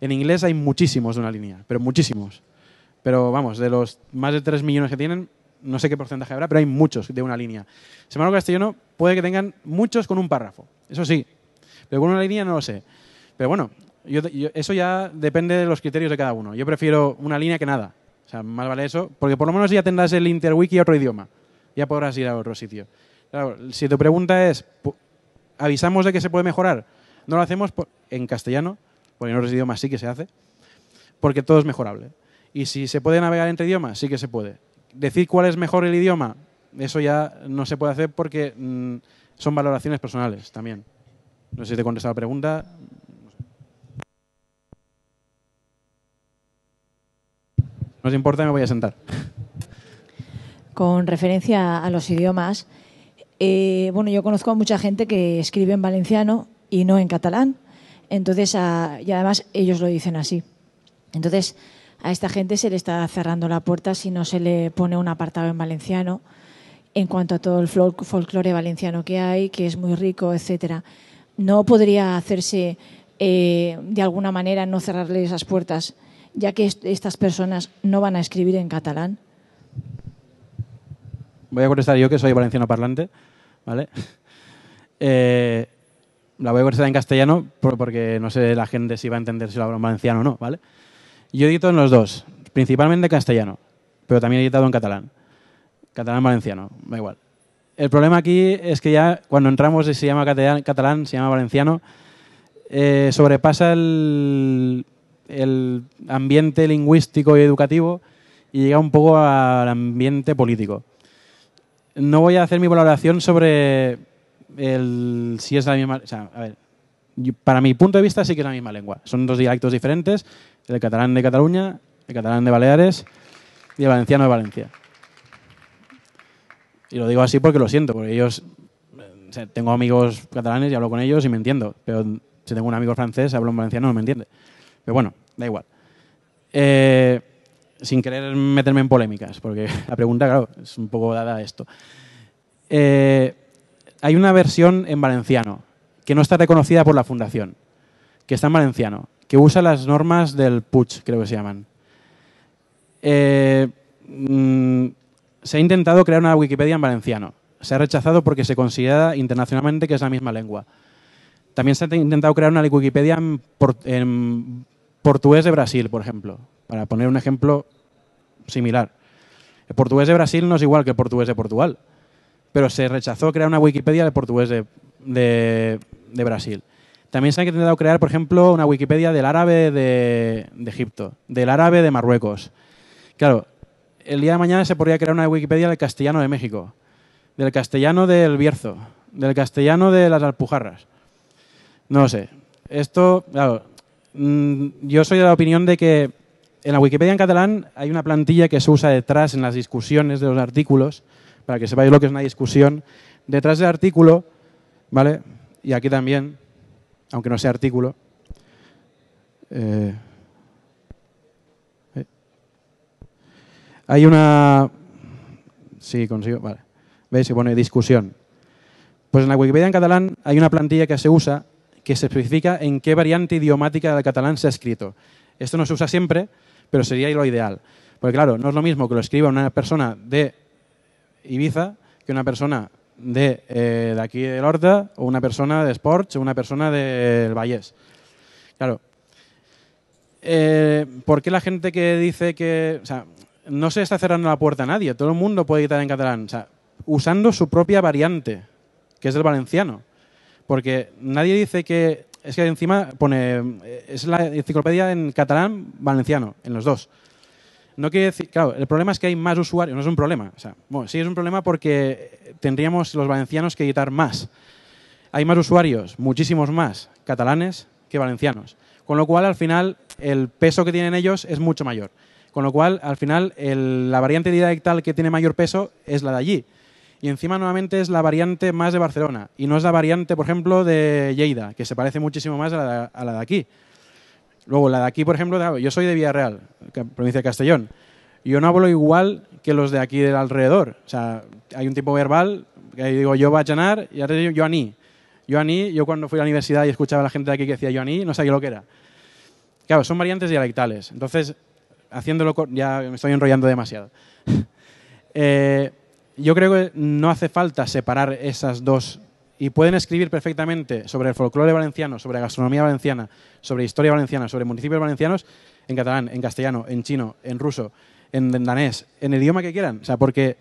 En inglés hay muchísimos de una línea, pero muchísimos. Pero vamos, de los más de 3 millones que tienen, no sé qué porcentaje habrá, pero hay muchos de una línea. Embargo, castellano puede que tengan muchos con un párrafo. Eso sí, pero con línea no lo sé. Pero bueno, eso ya depende de los criterios de cada uno. Yo prefiero una línea que nada. O sea, más vale eso, porque por lo menos ya tendrás el interwiki a otro idioma. Ya podrás ir a otro sitio. Claro, si tu pregunta es, ¿avisamos de que se puede mejorar? No lo hacemos en castellano, porque en otros idiomas sí que se hace, porque todo es mejorable. Y si se puede navegar entre idiomas, sí que se puede. Decir cuál es mejor el idioma, eso ya no se puede hacer porque mm, son valoraciones personales también. No sé si te contesta la pregunta. No os importa, me voy a sentar. Con referencia a los idiomas, eh, bueno, yo conozco a mucha gente que escribe en valenciano y no en catalán. Entonces, y además ellos lo dicen así. Entonces, a esta gente se le está cerrando la puerta si no se le pone un apartado en valenciano en cuanto a todo el folclore valenciano que hay, que es muy rico, etcétera no podría hacerse eh, de alguna manera no cerrarle esas puertas, ya que estas personas no van a escribir en catalán? Voy a contestar yo, que soy valenciano parlante, ¿vale? Eh, la voy a contestar en castellano porque no sé la gente si va a entender si lo hablo en valenciano o no, ¿vale? Yo edito en los dos, principalmente en castellano, pero también he editado en catalán. Catalán-valenciano, da igual. El problema aquí es que ya cuando entramos y se llama catalán, se llama valenciano, eh, sobrepasa el, ambiente lingüístico y educativo y llega un poco al ambiente político. No voy a hacer mi valoración sobre el, si es la misma... a ver, para mi punto de vista sí que es la misma lengua. Son dos dialectos diferentes, el catalán de Cataluña, el catalán de Baleares y el valenciano de Valencia. Y lo digo así porque lo siento, porque ellos, tengo amigos catalanes y hablo con ellos y me entiendo, pero si tengo un amigo francés, hablo en valenciano no me entiende. Pero bueno, da igual. Eh, sin querer meterme en polémicas, porque la pregunta, claro, es un poco dada a esto. Eh, hay una versión en valenciano que no está reconocida por la Fundación, que está en valenciano, que usa las normas del PUCH, creo que se llaman. Eh, mm, se ha intentado crear una Wikipedia en valenciano. Se ha rechazado porque se considera internacionalmente que es la misma lengua. También se ha intentado crear una Wikipedia en, en portugués de Brasil, por ejemplo, para poner un ejemplo similar. El portugués de Brasil no es igual que el portugués de Portugal, pero se rechazó crear una Wikipedia del portugués de, Brasil. También se ha intentado crear, por ejemplo, una Wikipedia del árabe de, Egipto, del árabe de Marruecos. Claro, el día de mañana se podría crear una Wikipedia del castellano de México, del castellano del Bierzo, del castellano de las Alpujarras. No lo sé. Esto, claro, mm, yo soy de la opinión de que en la Wikipedia en catalán hay una plantilla que se usa detrás en las discusiones de los artículos, para que sepáis lo que es una discusión. Detrás del artículo, ¿vale? Y aquí también, aunque no sea artículo. Eh, hay una... Sí, consigo, vale. ¿Veis? Se pone discusión. Pues en la Wikipedia en catalán hay una plantilla que se usa que se especifica en qué variante idiomática del catalán se ha escrito. Esto no se usa siempre, pero sería lo ideal. Porque claro, no es lo mismo que lo escriba una persona de Ibiza que una persona de, eh, de aquí del Horta o una persona de Sports o una persona del Vallés. Claro. Eh, ¿Por qué la gente que dice que... O sea, no se está cerrando la puerta a nadie, todo el mundo puede editar en catalán. O sea, usando su propia variante, que es el valenciano. Porque nadie dice que es que encima pone, es la enciclopedia en catalán valenciano, en los dos. No quiere decir, claro, el problema es que hay más usuarios, no es un problema. Bueno, sí es un problema porque tendríamos los valencianos que editar más. Hay más usuarios, muchísimos más, catalanes que valencianos. Con lo cual, al final, el peso que tienen ellos es mucho mayor. Con lo cual, al final, la variante dialectal que tiene mayor peso es la de allí y encima nuevamente es la variante más de Barcelona y no es la variante, por ejemplo, de Lleida, que se parece muchísimo más a la, de aquí. Luego, la de aquí, por ejemplo, yo soy de Villarreal, provincia de Castellón. Yo no hablo igual que los de aquí del alrededor. O sea, hay un tipo verbal que digo yo va a llenar y ahora digo yo a ni. Yo a ni, yo cuando fui a la universidad y escuchaba a la gente de aquí que decía yo a ni, no sabía lo que era. Claro, son variantes dialectales. Entonces, haciéndolo, ya me estoy enrollando demasiado. eh, yo creo que no hace falta separar esas dos y pueden escribir perfectamente sobre el folclore valenciano, sobre gastronomía valenciana, sobre historia valenciana, sobre municipios valencianos en catalán, en castellano, en chino, en ruso, en danés, en el idioma que quieran, o sea, porque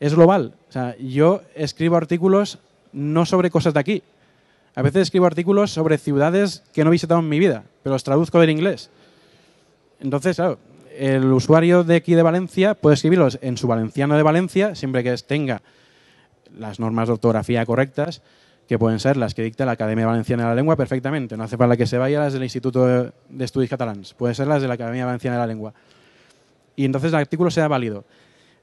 es global. O sea, yo escribo artículos no sobre cosas de aquí. A veces escribo artículos sobre ciudades que no he visitado en mi vida, pero los traduzco del inglés. Entonces, claro, el usuario de aquí de Valencia puede escribirlos en su valenciano de Valencia, siempre que tenga las normas de ortografía correctas, que pueden ser las que dicta la Academia Valenciana de la Lengua perfectamente. No hace falta que se vaya las del Instituto de Estudios Catalans, pueden ser las de la Academia Valenciana de la Lengua. Y entonces el artículo sea válido.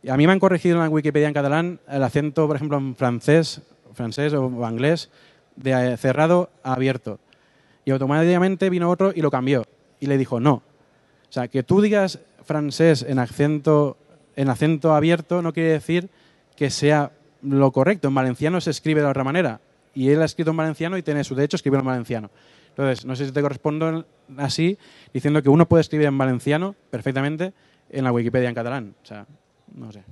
A mí me han corregido en la Wikipedia en catalán el acento, por ejemplo, en francés, francés o inglés, de cerrado a abierto. Y automáticamente vino otro y lo cambió. Y le dijo, no, o sea, que tú digas francés en acento, en acento abierto no quiere decir que sea lo correcto. En valenciano se escribe de otra manera. Y él ha escrito en valenciano y tiene su derecho a escribir en valenciano. Entonces, no sé si te correspondo así, diciendo que uno puede escribir en valenciano perfectamente en la Wikipedia en catalán. O sea, no sé.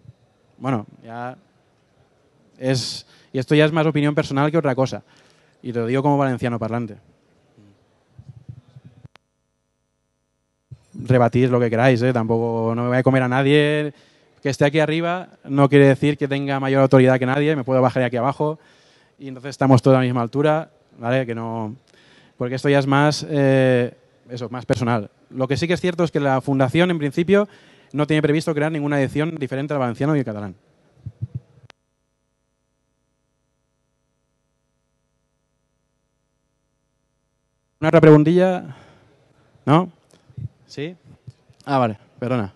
Bueno, ya es... Y esto ya es más opinión personal que otra cosa. Y te lo digo como valenciano parlante. Rebatir lo que queráis, ¿eh? tampoco no me voy a comer a nadie. Que esté aquí arriba no quiere decir que tenga mayor autoridad que nadie, me puedo bajar aquí abajo y entonces estamos todos a la misma altura, ¿vale? Que no, porque esto ya es más, eh, eso, más personal. Lo que sí que es cierto es que la fundación, en principio, no tiene previsto crear ninguna edición diferente al valenciano y al catalán. ¿Una otra preguntilla? ¿No? ¿Sí? Ah, vale, perdona.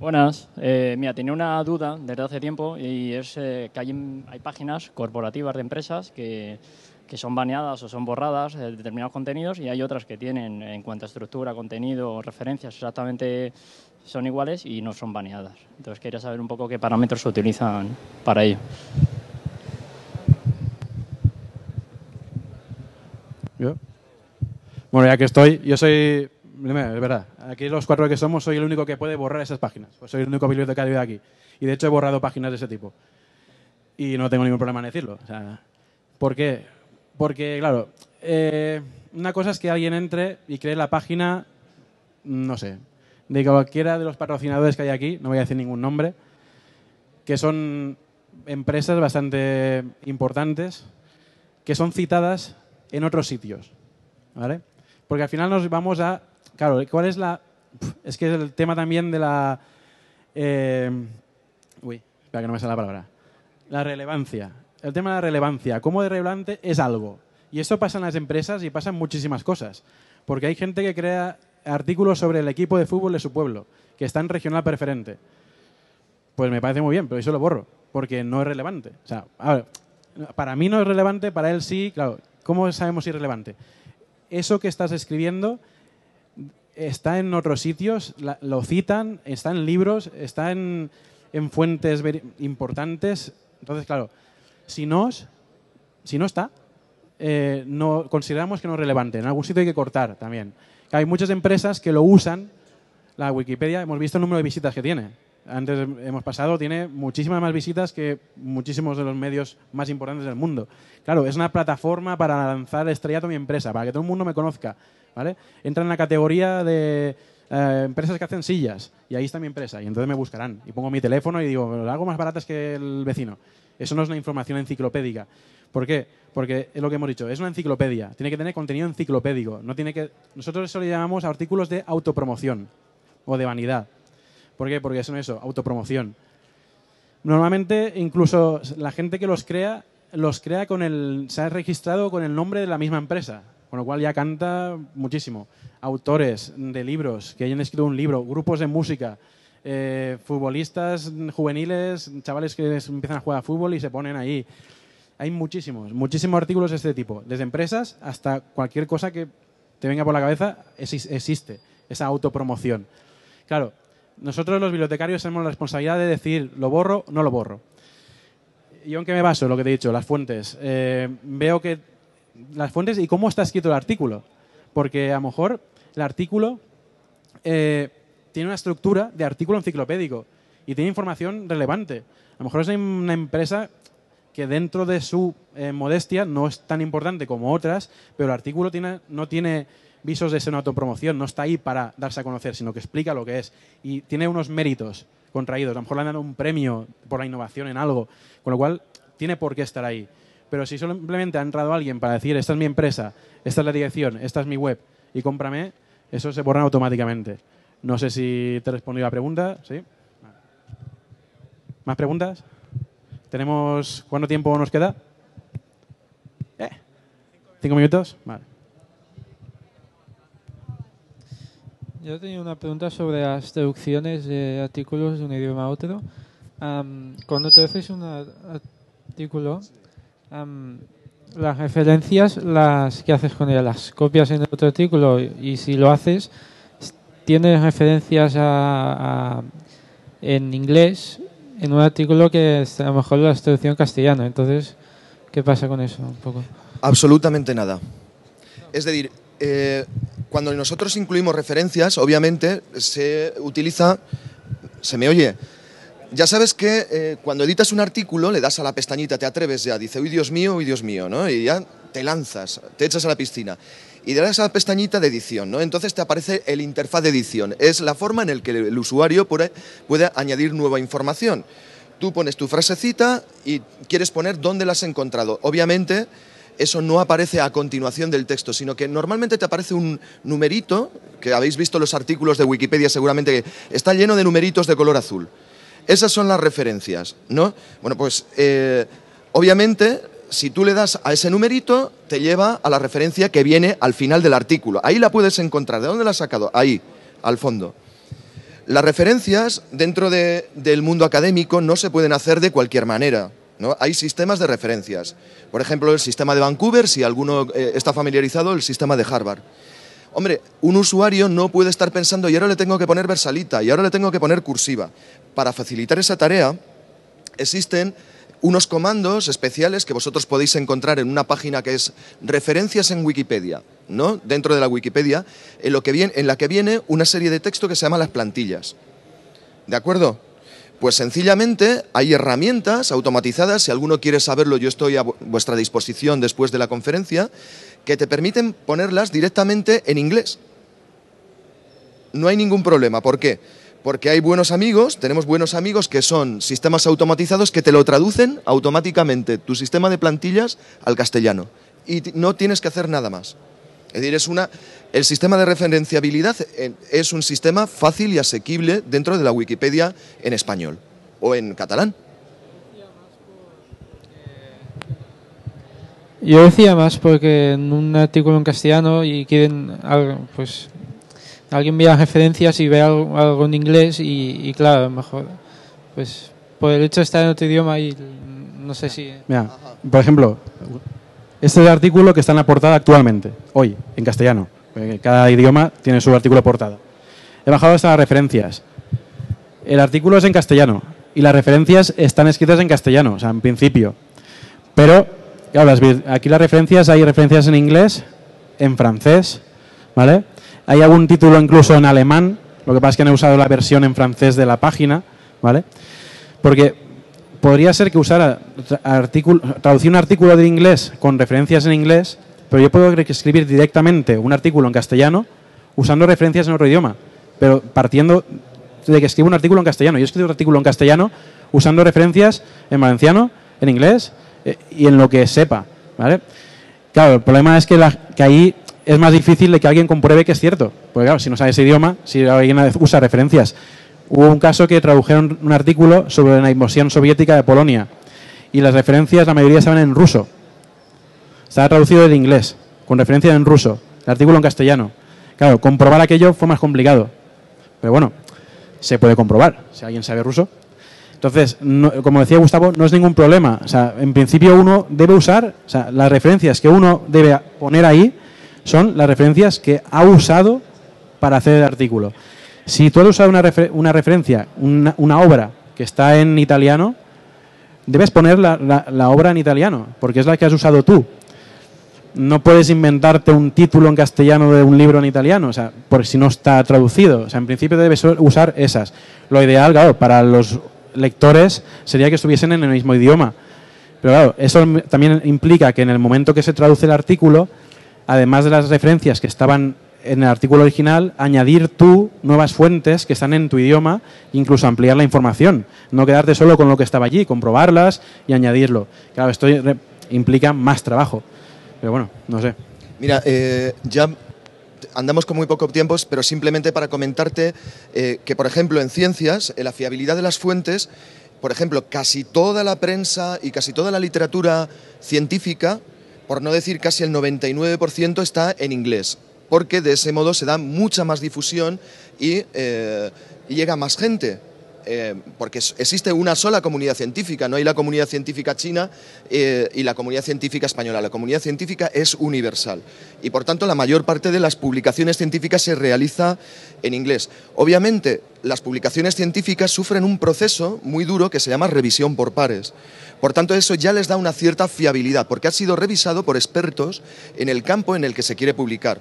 Buenas. Eh, mira, tenía una duda desde hace tiempo y es eh, que hay, hay páginas corporativas de empresas que, que son baneadas o son borradas de determinados contenidos y hay otras que tienen en cuanto a estructura, contenido, referencias exactamente son iguales y no son baneadas. Entonces quería saber un poco qué parámetros se utilizan para ello. ¿Yo? Bueno, ya que estoy, yo soy, es verdad, aquí los cuatro que somos soy el único que puede borrar esas páginas. Pues soy el único bibliotecario de aquí. Y de hecho he borrado páginas de ese tipo. Y no tengo ningún problema en decirlo. O sea, ¿Por qué? Porque, claro, eh, una cosa es que alguien entre y cree la página, no sé, de cualquiera de los patrocinadores que hay aquí, no voy a decir ningún nombre, que son empresas bastante importantes, que son citadas en otros sitios. ¿Vale? Porque al final nos vamos a. Claro, ¿cuál es la.? Es que es el tema también de la. Eh, uy, espera que no me sale la palabra. La relevancia. El tema de la relevancia. ¿Cómo de relevante es algo? Y esto pasa en las empresas y pasa en muchísimas cosas. Porque hay gente que crea artículos sobre el equipo de fútbol de su pueblo, que está en regional preferente. Pues me parece muy bien, pero eso lo borro, porque no es relevante. O sea, para mí no es relevante, para él sí, claro. ¿Cómo sabemos si es relevante? Eso que estás escribiendo está en otros sitios, lo citan, está en libros, está en, fuentes importantes. Entonces, claro, si no, si no está, eh, no, consideramos que no es relevante. En algún sitio hay que cortar también. Hay muchas empresas que lo usan, la Wikipedia, hemos visto el número de visitas que tiene. Antes hemos pasado, tiene muchísimas más visitas que muchísimos de los medios más importantes del mundo. Claro, es una plataforma para lanzar estrellato mi empresa, para que todo el mundo me conozca. ¿vale? Entra en la categoría de eh, empresas que hacen sillas y ahí está mi empresa y entonces me buscarán. Y pongo mi teléfono y digo, lo hago más baratas que el vecino. Eso no es una información enciclopédica. ¿Por qué? Porque es lo que hemos dicho, es una enciclopedia, tiene que tener contenido enciclopédico, no tiene que nosotros eso le llamamos artículos de autopromoción o de vanidad. ¿Por qué? Porque son eso, autopromoción. Normalmente incluso la gente que los crea los crea con el se ha registrado con el nombre de la misma empresa, con lo cual ya canta muchísimo. Autores de libros que hayan escrito un libro, grupos de música, eh, futbolistas juveniles, chavales que empiezan a jugar a fútbol y se ponen ahí. Hay muchísimos, muchísimos artículos de este tipo, desde empresas hasta cualquier cosa que te venga por la cabeza, existe esa autopromoción. Claro, nosotros los bibliotecarios tenemos la responsabilidad de decir, ¿lo borro no lo borro? ¿Yo en qué me baso? Lo que te he dicho, las fuentes. Eh, veo que las fuentes y cómo está escrito el artículo. Porque a lo mejor el artículo eh, tiene una estructura de artículo enciclopédico y tiene información relevante. A lo mejor es una empresa que dentro de su eh, modestia no es tan importante como otras, pero el artículo tiene, no tiene visos de ser una autopromoción, no está ahí para darse a conocer, sino que explica lo que es y tiene unos méritos contraídos. A lo mejor le han dado un premio por la innovación en algo, con lo cual tiene por qué estar ahí. Pero si simplemente ha entrado alguien para decir, esta es mi empresa, esta es la dirección, esta es mi web y cómprame, eso se borra automáticamente. No sé si te he respondido la pregunta. ¿Sí? ¿Más preguntas? ¿Tenemos cuánto tiempo nos queda? ¿Eh? ¿Cinco minutos? Vale. Yo tenía una pregunta sobre las traducciones de artículos de un idioma a otro. cuando te haces un artículo, las referencias, las que haces con ellas, las copias en otro artículo y si lo haces, tienes referencias a, en inglés en un artículo que a lo mejor la traducción castellano. Entonces, ¿qué pasa con eso un poco? Absolutamente nada. Es decir, eh, cuando nosotros incluimos referencias, obviamente se utiliza, se me oye, ya sabes que eh, cuando editas un artículo le das a la pestañita, te atreves ya, dice, uy Dios mío, uy Dios mío, ¿no? Y ya te lanzas, te echas a la piscina. Y le das a la pestañita de edición, ¿no? Entonces te aparece el interfaz de edición. Es la forma en la que el usuario puede, puede añadir nueva información. Tú pones tu frasecita y quieres poner dónde la has encontrado. Obviamente, eso no aparece a continuación del texto, sino que normalmente te aparece un numerito, que habéis visto los artículos de Wikipedia seguramente, que está lleno de numeritos de color azul. Esas son las referencias, ¿no? Bueno, pues eh, obviamente si tú le das a ese numerito, te lleva a la referencia que viene al final del artículo. Ahí la puedes encontrar. ¿De dónde la has sacado? Ahí, al fondo. Las referencias dentro de- del mundo académico no se pueden hacer de cualquier manera. ¿No? Hay sistemas de referencias. Por ejemplo, el sistema de Vancouver, si alguno eh, está familiarizado, el sistema de Harvard. Hombre, un usuario no puede estar pensando, y ahora le tengo que poner versalita, y ahora le tengo que poner cursiva. Para facilitar esa tarea, existen unos comandos especiales que vosotros podéis encontrar en una página que es referencias en Wikipedia, ¿no? Dentro de la Wikipedia, en, lo que viene, en la que viene una serie de texto que se llama las plantillas. ¿De acuerdo? Pues sencillamente hay herramientas automatizadas, si alguno quiere saberlo, yo estoy a vu- vuestra disposición después de la conferencia, que te permiten ponerlas directamente en inglés. No hay ningún problema. ¿Por qué? Porque hay buenos amigos, tenemos buenos amigos que son sistemas automatizados que te lo traducen automáticamente tu sistema de plantillas al castellano. Y no tienes que hacer nada más. Es decir, es una, el sistema de referenciabilidad eh, es un sistema fácil y asequible dentro de la Wikipedia en español o en catalán. Yo decía más porque en un artículo en castellano y quieren, algo, pues, alguien vea referencias y ve algo, algo en inglés y, y claro, mejor, pues, por el hecho de estar en otro idioma y no sé si... Mira, por ejemplo, este es el artículo que está en la portada actualmente, hoy, en castellano. porque Cada idioma tiene su artículo portada. He bajado hasta las referencias. El artículo es en castellano y las referencias están escritas en castellano, o sea, en principio. Pero, aquí las referencias, hay referencias en inglés, en francés, ¿vale? Hay algún título incluso en alemán, lo que pasa es que han usado la versión en francés de la página, ¿vale? Porque podría ser que usara artículo, traducir un artículo de inglés con referencias en inglés, pero yo puedo escribir directamente un artículo en castellano usando referencias en otro idioma, pero partiendo de que escribo un artículo en castellano. Yo escribo un artículo en castellano usando referencias en valenciano, en inglés eh, y en lo que sepa, ¿vale? Claro, el problema es que, la- que ahí es más difícil de que alguien compruebe que es cierto. Porque claro, si no sabe ese idioma, si alguien usa referencias. Hubo un caso que tradujeron un artículo sobre la invasión soviética de Polonia y las referencias, la mayoría estaban en ruso. Estaba traducido del inglés, con referencia en ruso, el artículo en castellano. Claro, comprobar aquello fue más complicado. Pero bueno, se puede comprobar, si alguien sabe ruso. Entonces, como decía Gustavo, no es ningún problema. En principio uno debe usar, o sea, las referencias que uno debe poner ahí son las referencias que ha usado para hacer el artículo. Si tú has usado una, una referencia, una, una obra que está en italiano, debes poner la, la- obra en italiano, porque es la que has usado tú. No puedes inventarte un título en castellano de un libro en italiano, o sea, por si no está traducido. O sea, en principio debes usar esas. Lo ideal, claro, para los lectores sería que estuviesen en el mismo idioma. Pero claro, eso también implica que en el momento que se traduce el artículo, además de las referencias que estaban en el artículo original, añadir tú nuevas fuentes que están en tu idioma, incluso ampliar la información. No quedarte solo con lo que estaba allí, comprobarlas y añadirlo. Claro, esto implica más trabajo. Pero bueno, no sé. Mira, eh, ya andamos con muy poco tiempo, pero simplemente para comentarte eh, que, por ejemplo, en ciencias, en la fiabilidad de las fuentes, por ejemplo, casi toda la prensa y casi toda la literatura científica, por no decir casi el 99%, está en inglés, porque de ese modo se da mucha más difusión y, eh, llega más gente. eh, porque existe una sola comunidad científica, no hay la comunidad científica china eh, y la comunidad científica española. La comunidad científica es universal y por tanto la mayor parte de las publicaciones científicas se realiza en inglés. Obviamente las publicaciones científicas sufren un proceso muy duro que se llama revisión por pares. Por tanto, eso ya les da una cierta fiabilidad, porque ha sido revisado por expertos en el campo en el que se quiere publicar.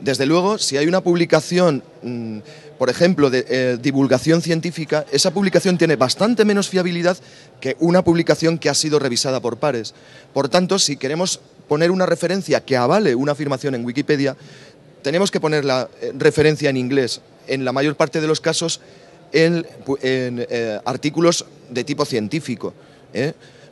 Desde luego, si hay una publicación, mm, por ejemplo, de eh, divulgación científica, esa publicación tiene bastante menos fiabilidad que una publicación que ha sido revisada por pares. Por tanto, si queremos poner una referencia que avale una afirmación en Wikipedia, tenemos que poner la eh, referencia en inglés, en la mayor parte de los casos, en, eh, artículos de tipo científico.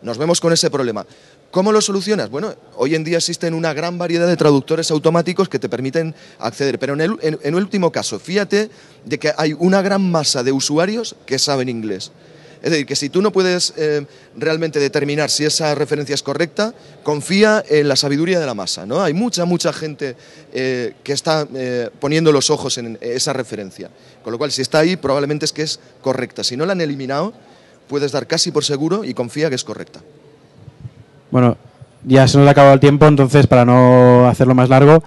Nos vemos con ese problema. ¿Cómo lo solucionas? Bueno, hoy en día existen una gran variedad de traductores automáticos que te permiten acceder, pero en el, último caso, fíjate de que hay una gran masa de usuarios que saben inglés. Es decir, que si tú no puedes eh, realmente determinar si esa referencia es correcta, confía en la sabiduría de la masa. ¿no? Hay mucha, mucha gente eh, que está eh, poniendo los ojos en esa referencia. Con lo cual, si está ahí, probablemente es que es correcta. Si no la han eliminado, puedes dar casi por seguro y confía que es correcta. Bueno, ya se nos ha acabado el tiempo, entonces para no hacerlo más largo,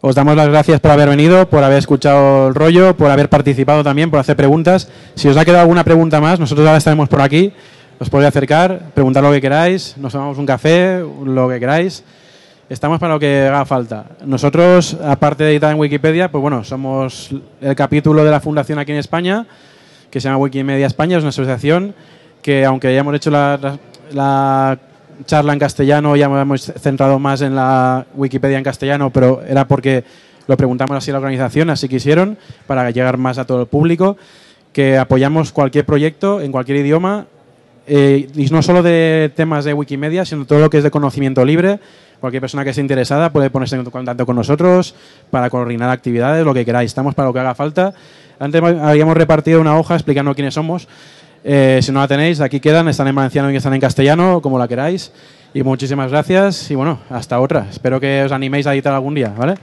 os damos las gracias por haber venido, por haber escuchado el rollo, por haber participado también, por hacer preguntas. Si os ha quedado alguna pregunta más, nosotros ahora estaremos por aquí, os podéis acercar, preguntar lo que queráis, nos tomamos un café, lo que queráis. Estamos para lo que haga falta. Nosotros, aparte de editar en Wikipedia, pues bueno, somos el capítulo de la fundación aquí en España, que se llama Wikimedia España, es una asociación que aunque hayamos hecho la, la charla en castellano, ya hemos centrado más en la Wikipedia en castellano, pero era porque lo preguntamos así a la organización, así quisieron, para llegar más a todo el público, que apoyamos cualquier proyecto en cualquier idioma, eh, y no solo de temas de Wikimedia, sino todo lo que es de conocimiento libre. Cualquier persona que esté interesada puede ponerse en contacto con nosotros para coordinar actividades, lo que queráis. Estamos para lo que haga falta. Antes habíamos repartido una hoja explicando quiénes somos. Eh, si no la tenéis, aquí quedan, están en valenciano y están en castellano, como la queráis. Y muchísimas gracias y bueno, hasta otra. Espero que os animéis a editar algún día, ¿vale?